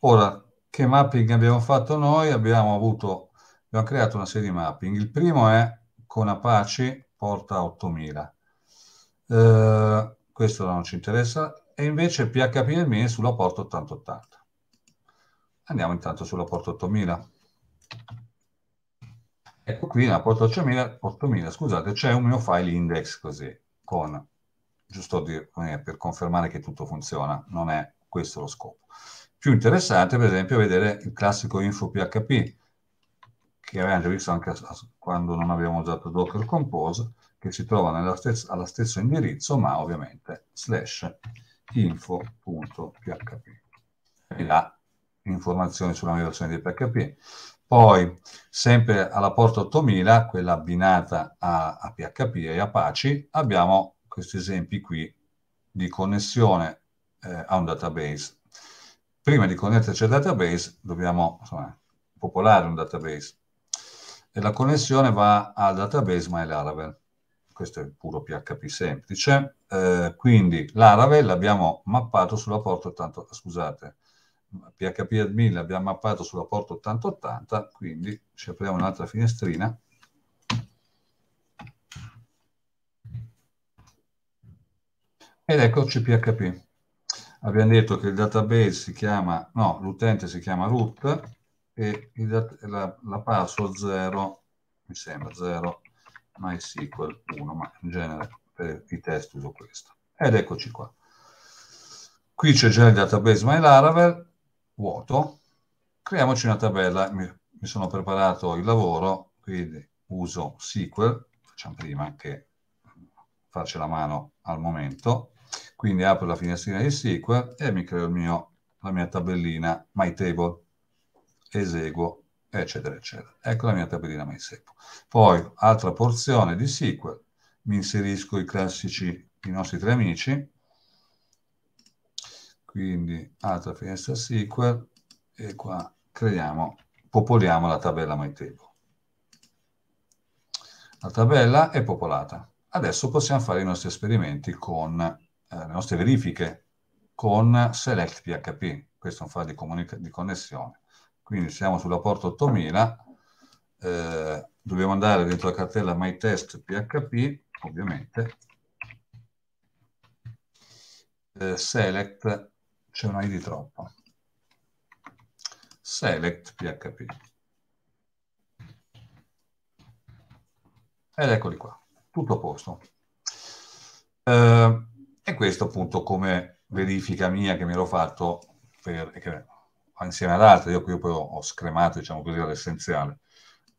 Ora, che mapping abbiamo fatto noi? Abbiamo avuto, abbiamo creato una serie di mapping. Il primo è con Apache porta 8000. Eh, questo non ci interessa. E invece PHP admin sulla porta 8080. Andiamo intanto sulla porta 8000. Ecco qui nella porta 8000, 8000 scusate, c'è un mio file index così, con, giusto di, per confermare che tutto funziona, non è questo lo scopo. Più interessante, per esempio, vedere il classico info PHP, che avevamo già visto anche quando non abbiamo usato Docker Compose, che si trova stessa, allo stesso indirizzo, ma ovviamente slash info.php. E là informazioni sulla mia versione di PHP. Poi, sempre alla porta 8000, quella abbinata a, a PHP e Apache, abbiamo questi esempi qui di connessione eh, a un database. Prima di connetterci al database dobbiamo insomma, popolare un database e la connessione va al database MyLaravel. Questo è puro PHP semplice. Eh, quindi Laravel l'abbiamo mappato sulla porta 80, scusate, PHP admin l'abbiamo mappato sulla porta 8080, quindi ci apriamo un'altra finestrina. Ed eccoci PHP. Abbiamo detto che il database si chiama, no, l'utente si chiama root e il, la, la password 0, mi sembra 0, MySQL 1, ma in genere per i test uso questo. Ed eccoci qua. Qui c'è già il database MyLaravel, vuoto, creiamoci una tabella, mi, mi sono preparato il lavoro, quindi uso SQL, facciamo prima che farci la mano al momento, quindi apro la finestrina di SQL e mi creo mio, la mia tabellina MyTable, eseguo, eccetera, eccetera. Ecco la mia tabellina MySQL. Poi, altra porzione di SQL, mi inserisco i classici, i nostri tre amici, quindi altra finestra SQL e qua creiamo, popoliamo la tabella MyTable. La tabella è popolata. Adesso possiamo fare i nostri esperimenti con eh, le nostre verifiche con select PHP. Questo è un file di, di connessione. Quindi siamo sulla porta 8000, eh, dobbiamo andare dentro la cartella mytest PHP, ovviamente, eh, select c'è una I di troppo. Select PHP. Ed eccoli qua, tutto a posto. Eh, e questo appunto come verifica mia che mi ero fatto per, che, insieme ad altre, io qui poi ho scremato diciamo così l'essenziale.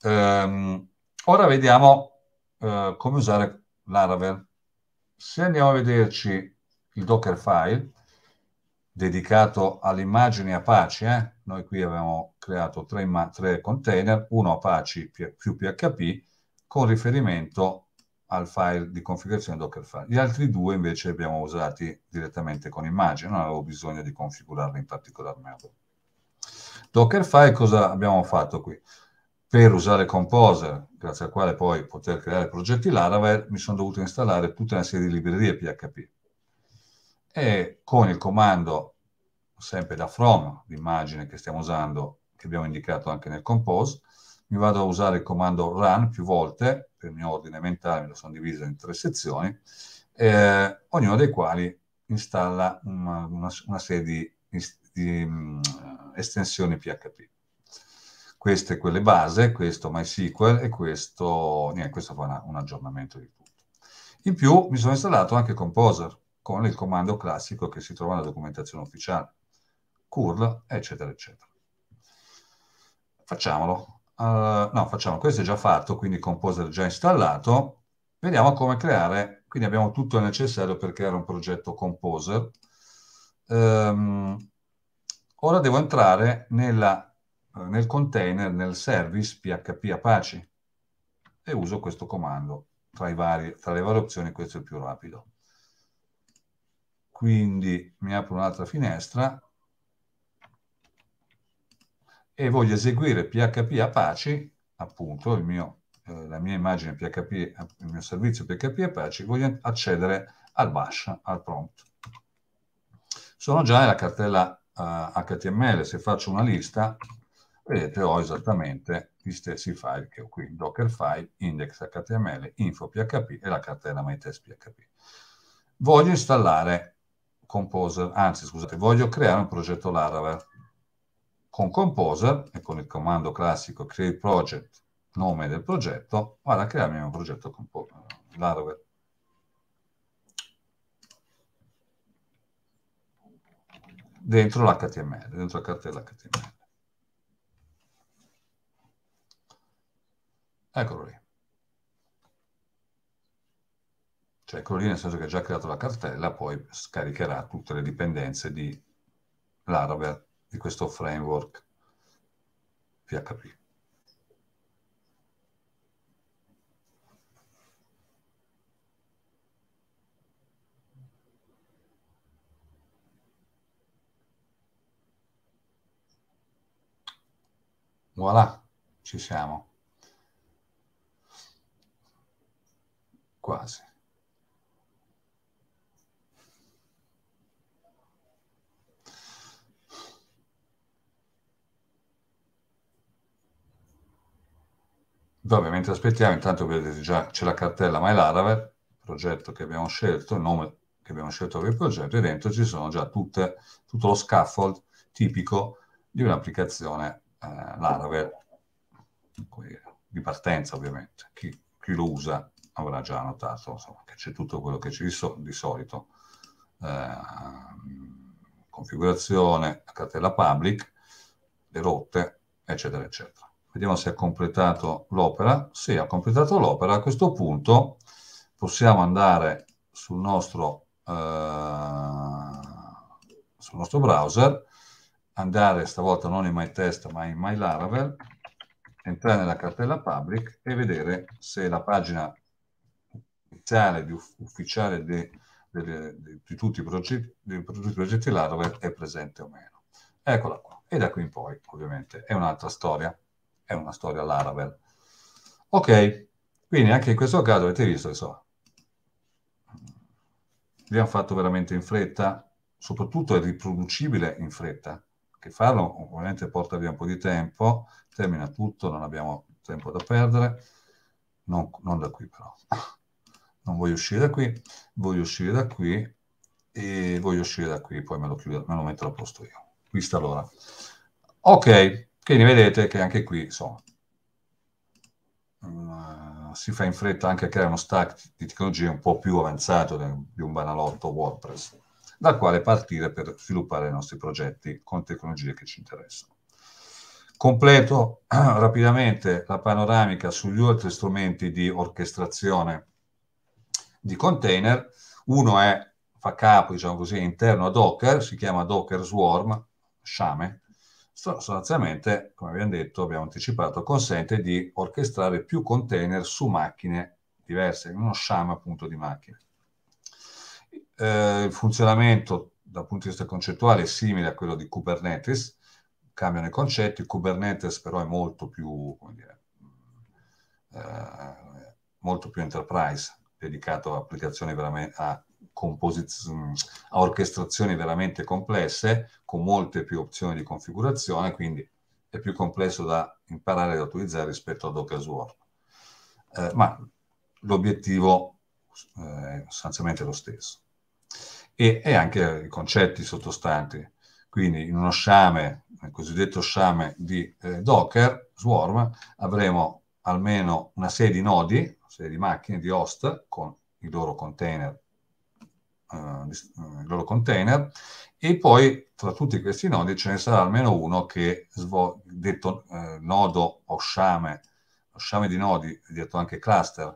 Eh, ora vediamo eh, come usare Laravel. Se andiamo a vederci il Dockerfile, dedicato alle immagini Apache. Eh? Noi qui abbiamo creato tre, tre, container, uno Apache più PHP, con riferimento al file di configurazione Dockerfile. Gli altri due invece li abbiamo usati direttamente con immagini, non avevo bisogno di configurarli in particolar modo. Dockerfile cosa abbiamo fatto qui? Per usare Composer, grazie al quale poi poter creare progetti Laravel, mi sono dovuto installare tutta una serie di librerie PHP e con il comando sempre da from, l'immagine che stiamo usando, che abbiamo indicato anche nel compose, mi vado a usare il comando run più volte, per il mio ordine mentale me lo sono diviso in tre sezioni, eh, ognuno dei quali installa una, una, una serie di, di um, estensioni PHP. queste quelle base, questo MySQL e questo, niente, questo fa una, un aggiornamento di tutto. In più mi sono installato anche Composer con il comando classico che si trova nella documentazione ufficiale, curl, eccetera, eccetera. Facciamolo. Uh, no, facciamo, questo è già fatto, quindi Composer è già installato. Vediamo come creare, quindi abbiamo tutto il necessario per creare un progetto Composer. Um, ora devo entrare nella, uh, nel container, nel service PHP Apache e uso questo comando. Tra, vari, tra le varie opzioni questo è il più rapido. Quindi mi apro un'altra finestra e voglio eseguire PHP Apache, appunto mio, eh, la mia immagine PHP, il mio servizio PHP Apache, voglio accedere al bash, al prompt. Sono già nella cartella eh, HTML, se faccio una lista, vedete ho esattamente gli stessi file che ho qui, dockerfile, index.html, info PHP e la cartella mytest.php. Voglio installare Composer, anzi scusate, voglio creare un progetto Laravel con Composer e con il comando classico create project, nome del progetto, vado a crearmi un progetto Laravel. Dentro l'HTML, dentro la cartella HTML. Eccolo lì. Cioè, eccolo lì nel senso che ha già creato la cartella, poi scaricherà tutte le dipendenze di Laravel di questo framework PHP. Voilà, ci siamo. Quasi. Dove mentre aspettiamo, intanto vedete già c'è la cartella MyLaravel, progetto che abbiamo scelto, il nome che abbiamo scelto per il progetto, e dentro ci sono già tutte, tutto lo scaffold tipico di un'applicazione eh, Laravel, di partenza ovviamente. Chi, chi, lo usa avrà già notato insomma, che c'è tutto quello che c'è di, so, di solito. Eh, configurazione, la cartella public, le rotte, eccetera, eccetera. Vediamo se ha completato l'opera. Sì, ha completato l'opera. A questo punto possiamo andare sul nostro, eh, sul nostro browser, andare stavolta non in MyTest ma in MyLaravel, entrare nella cartella public e vedere se la pagina iniziale di ufficiale di, di, tutti i progetti, di tutti i progetti Laravel è presente o meno. Eccola qua. E da qui in poi, ovviamente, è un'altra storia è una storia Laravel. Ok, quindi anche in questo caso avete visto, insomma, abbiamo fatto veramente in fretta, soprattutto è riproducibile in fretta, che farlo ovviamente porta via un po' di tempo, termina tutto, non abbiamo tempo da perdere, non, non da qui però, non voglio uscire da qui, voglio uscire da qui e voglio uscire da qui, poi me lo, chiudo, me lo metto a posto io. Qui sta l'ora. Ok, quindi vedete che anche qui insomma, uh, si fa in fretta anche a creare uno stack di tecnologie un po' più avanzato di un banalotto WordPress, dal quale partire per sviluppare i nostri progetti con tecnologie che ci interessano. Completo rapidamente la panoramica sugli altri strumenti di orchestrazione di container. Uno è, fa capo, diciamo così, interno a Docker, si chiama Docker Swarm, Shame, sostanzialmente, come abbiamo detto, abbiamo anticipato, consente di orchestrare più container su macchine diverse, uno sham appunto di macchine. Eh, il funzionamento dal punto di vista concettuale è simile a quello di Kubernetes, cambiano i concetti, Kubernetes però è molto più, dire, eh, molto più enterprise, dedicato a applicazioni veramente a a orchestrazioni veramente complesse, con molte più opzioni di configurazione, quindi è più complesso da imparare ad utilizzare rispetto a Docker Swarm. Eh, ma l'obiettivo eh, è sostanzialmente lo stesso. E, e, anche i concetti sottostanti. Quindi in uno sciame nel cosiddetto sciame di eh, Docker, Swarm, avremo almeno una serie di nodi, una serie di macchine, di host con i loro container, i loro container e poi tra tutti questi nodi ce ne sarà almeno uno che, detto eh, nodo o sciame, lo sciame di nodi, detto anche cluster,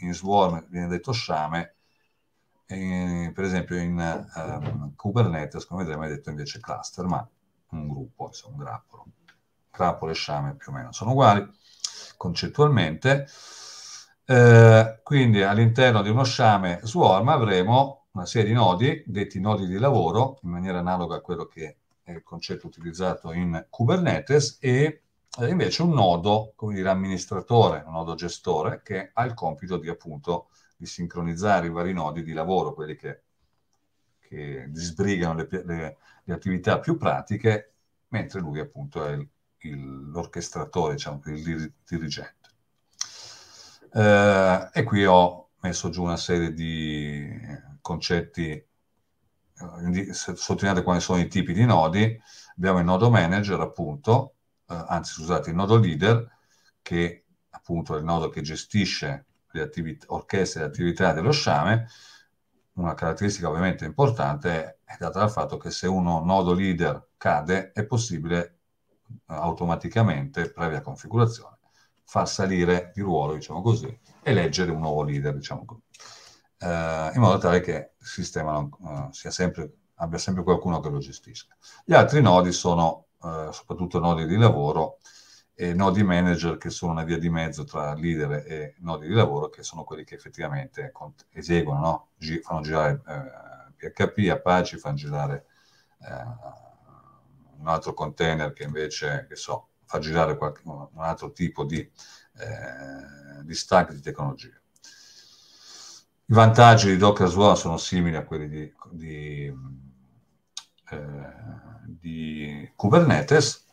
in Swarm viene detto sciame, in, per esempio in um, Kubernetes, come vedremo, è detto invece cluster, ma un gruppo, insomma, un grappolo. Grappolo e sciame più o meno sono uguali concettualmente. Eh, quindi all'interno di uno sciame Swarm avremo una serie di nodi, detti nodi di lavoro, in maniera analoga a quello che è il concetto utilizzato in Kubernetes, e eh, invece un nodo, come dire, amministratore, un nodo gestore, che ha il compito di appunto di sincronizzare i vari nodi di lavoro, quelli che, che disbrigano le, le, le, attività più pratiche, mentre lui appunto è il, il, l'orchestratore, diciamo, il dirigente. Eh, e qui ho messo giù una serie di concetti, eh, sottolineate quali sono i tipi di nodi. Abbiamo il nodo manager, appunto, eh, anzi scusate, il nodo leader, che appunto è il nodo che gestisce le attività, orchestre le attività dello sciame. Una caratteristica ovviamente importante è data dal fatto che se uno nodo leader cade è possibile eh, automaticamente, previa configurazione, far salire di ruolo, diciamo così, e leggere un nuovo leader, diciamo così, eh, in modo tale che il sistema non, eh, sempre, abbia sempre qualcuno che lo gestisca. Gli altri nodi sono eh, soprattutto nodi di lavoro e nodi manager che sono una via di mezzo tra leader e nodi di lavoro che sono quelli che effettivamente eseguono, no? Gi- fanno girare eh, PHP, Apache, fanno girare eh, un altro container che invece, che so, fa girare qualche, un altro tipo di, eh, di stack di tecnologia. I vantaggi di Docker Swarm sono simili a quelli di, di, eh, di Kubernetes,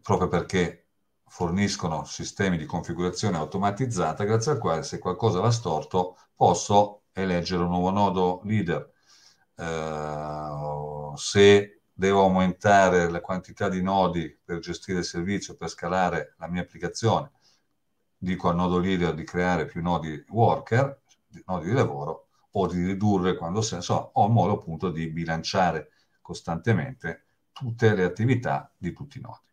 proprio perché forniscono sistemi di configurazione automatizzata grazie al quale se qualcosa va storto posso eleggere un nuovo nodo leader. Eh, se devo aumentare la quantità di nodi per gestire il servizio, per scalare la mia applicazione, dico al nodo leader di creare più nodi worker, nodi di lavoro, o di ridurre quando senso, ho un modo appunto di bilanciare costantemente tutte le attività di tutti i nodi.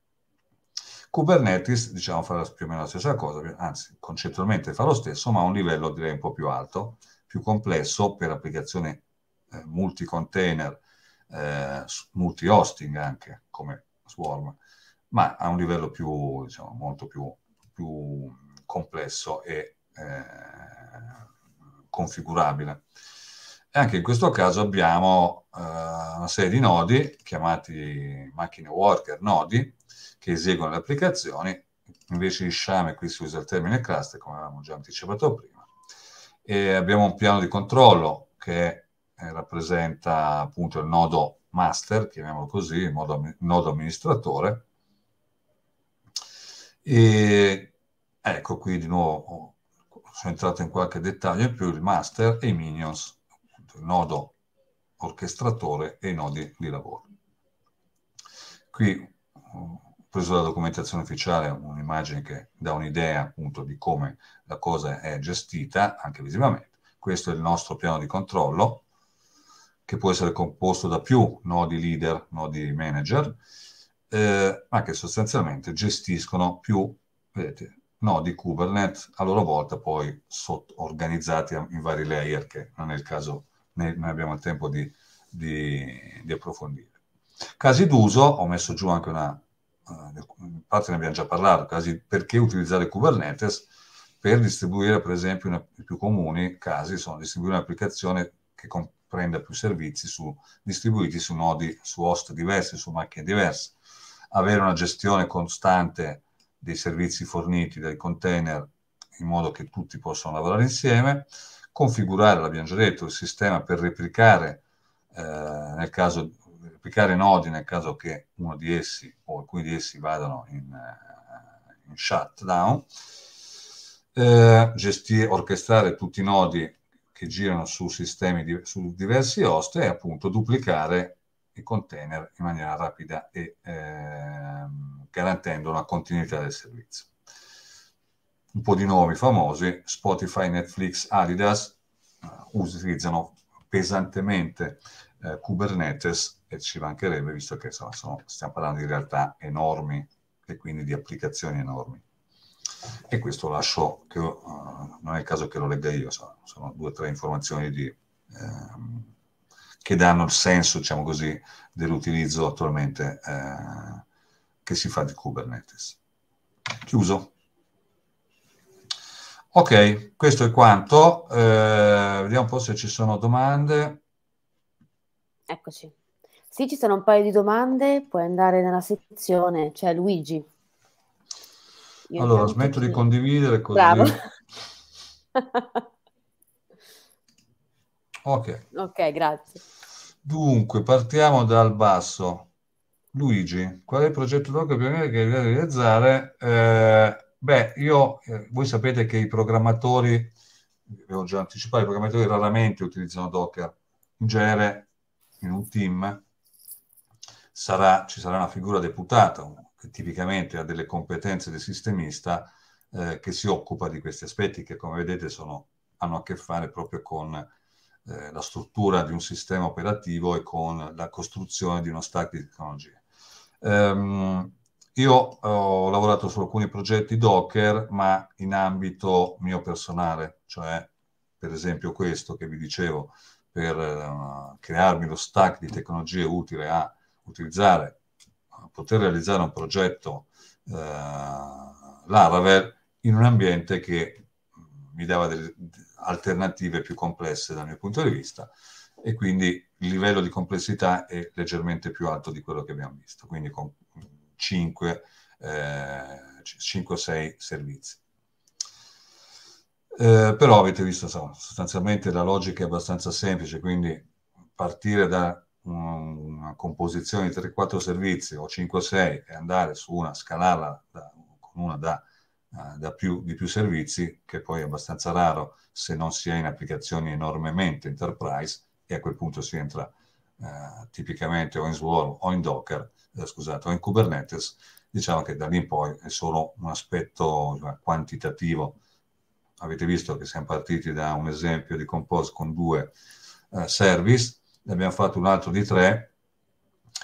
Kubernetes, diciamo, fa più o meno la stessa cosa, anzi, concettualmente fa lo stesso, ma a un livello direi un po' più alto, più complesso per applicazioni eh, multi-container, eh, multi-hosting anche come Swarm, ma a un livello più, diciamo, molto più, più complesso e eh, configurabile. E anche in questo caso abbiamo eh, una serie di nodi chiamati macchine worker nodi che eseguono le applicazioni, invece di sciame qui si usa il termine cluster come avevamo già anticipato prima, e abbiamo un piano di controllo che eh, rappresenta appunto il nodo master, chiamiamolo così, il nodo, nodo amministratore. E ecco qui di nuovo sono entrato in qualche dettaglio in più, il master e i minions, il nodo orchestratore e i nodi di lavoro. Qui ho preso la documentazione ufficiale, un'immagine che dà un'idea appunto di come la cosa è gestita anche visivamente. Questo è il nostro piano di controllo che può essere composto da più nodi leader, nodi manager, eh, ma che sostanzialmente gestiscono più vedete, nodi Kubernetes a loro volta poi organizzati in vari layer che non è il caso, né, non abbiamo il tempo di, di, di approfondire. Casi d'uso, ho messo giù anche una, uh, in parte ne abbiamo già parlato, casi perché utilizzare Kubernetes per distribuire per esempio una, i più comuni casi sono distribuire un'applicazione che con, prenda più servizi su, distribuiti su nodi, su host diversi, su macchine diverse, avere una gestione costante dei servizi forniti dai container in modo che tutti possano lavorare insieme, configurare, l'abbiamo già detto, il sistema per replicare, eh, nel caso, replicare nodi nel caso che uno di essi o alcuni di essi vadano in, uh, in shutdown, eh, gestire, orchestrare tutti i nodi che girano su sistemi, di, su diversi host e appunto duplicare i container in maniera rapida e eh, garantendo una continuità del servizio. Un po' di nomi famosi, Spotify, Netflix, Adidas, uh, utilizzano pesantemente eh, Kubernetes e ci mancherebbe visto che insomma, sono, stiamo parlando di realtà enormi e quindi di applicazioni enormi. E questo lascio, che, uh, non è il caso che lo legga io, sono, sono due o tre informazioni di, ehm, che danno il senso, diciamo così, dell'utilizzo attualmente eh, che si fa di Kubernetes. Chiuso. Ok, questo è quanto. Eh, vediamo un po' se ci sono domande. Eccoci. Sì, ci sono un paio di domande, puoi andare nella sezione, c'è cioè Luigi. Io allora, smetto di condividere così. Bravo. ok. Ok, grazie. Dunque, partiamo dal basso. Luigi, qual è il progetto Docker pioniere che devi realizzare? Eh, beh, io, eh, voi sapete che i programmatori, avevo già anticipato, i programmatori raramente utilizzano Docker. In genere, in un team, sarà, ci sarà una figura deputata, che tipicamente ha delle competenze di sistemista, eh, che si occupa di questi aspetti che, come vedete, sono, hanno a che fare proprio con eh, la struttura di un sistema operativo e con la costruzione di uno stack di tecnologie. Um, io ho lavorato su alcuni progetti Docker, ma in ambito mio personale, cioè per esempio questo che vi dicevo, per uh, crearmi lo stack di tecnologie utile a utilizzare, a poter realizzare un progetto uh, Laravel in un ambiente che mi dava delle alternative più complesse dal mio punto di vista e quindi il livello di complessità è leggermente più alto di quello che abbiamo visto, quindi con 5 eh, 5 o 6 servizi. Eh, però avete visto insomma, sostanzialmente la logica è abbastanza semplice, quindi partire da una composizione di 3-4 servizi o 5-6 e andare su una, scalarla con una da, da più, di più servizi, che poi è abbastanza raro se non si è in applicazioni enormemente enterprise, e a quel punto si entra uh, tipicamente o in Swarm o in Docker, eh, scusate, o in Kubernetes, diciamo che da lì in poi è solo un aspetto cioè, quantitativo. Avete visto che siamo partiti da un esempio di Compose con due uh, service, ne abbiamo fatto un altro di tre,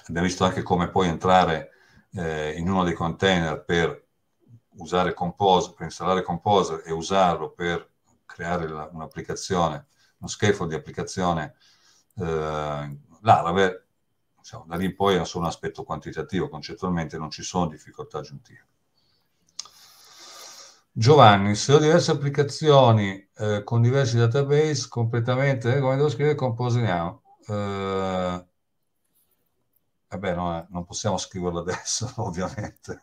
abbiamo visto anche come puoi entrare eh, in uno dei container per usare Compose, per installare Compose e usarlo per creare un'applicazione, uno scaffold di applicazione eh, Laravel, diciamo, da lì in poi è solo un aspetto quantitativo, concettualmente non ci sono difficoltà aggiuntive. Giovanni, se ho diverse applicazioni eh, con diversi database completamente, come devo scrivere, composiniamo eh, vabbè, no, non possiamo scriverlo adesso, ovviamente.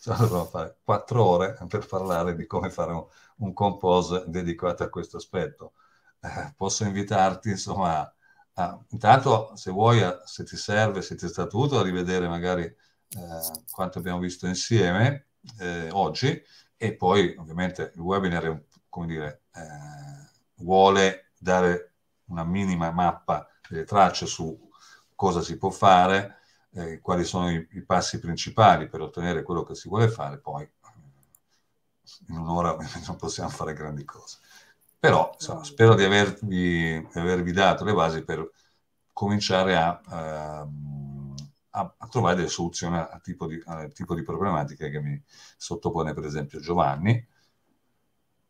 Cioè, dovremmo fare quattro ore per parlare di come fare un, un compose dedicato a questo aspetto. Eh, posso invitarti, insomma, a, intanto se vuoi, a, se ti serve, se ti è stato utile, a rivedere magari eh, quanto abbiamo visto insieme eh, oggi e poi ovviamente il webinar come dire, eh, vuole dare una minima mappa delle tracce su cosa si può fare, eh, quali sono i, i, passi principali per ottenere quello che si vuole fare, poi in un'ora non possiamo fare grandi cose. Però insomma, spero di avervi, di avervi, dato le basi per cominciare a, ehm, a, a trovare delle soluzioni al tipo, tipo di problematiche che mi sottopone per esempio Giovanni.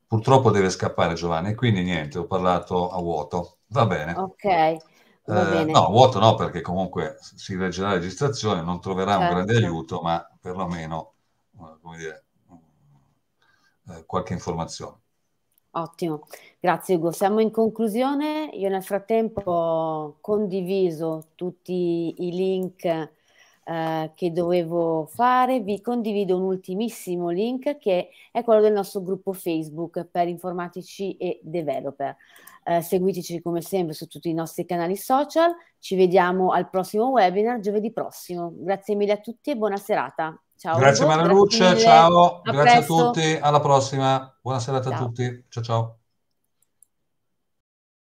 Purtroppo deve scappare Giovanni, quindi niente, ho parlato a vuoto. Va bene. Ok. Eh, no, vuoto no, perché comunque si legge la registrazione, non troverà certo. un grande aiuto, ma perlomeno eh, dire, eh, qualche informazione. Ottimo, grazie Ugo. Siamo in conclusione. Io nel frattempo ho condiviso tutti i link eh, che dovevo fare. Vi condivido un ultimissimo link che è quello del nostro gruppo Facebook per informatici e developer. Eh, seguiteci come sempre su tutti i nostri canali social. Ci vediamo al prossimo webinar giovedì prossimo. Grazie mille a tutti e buona serata. Ciao. Grazie Maria Luce, ciao, a grazie presto. a tutti, alla prossima. Buona serata ciao. a tutti. Ciao ciao.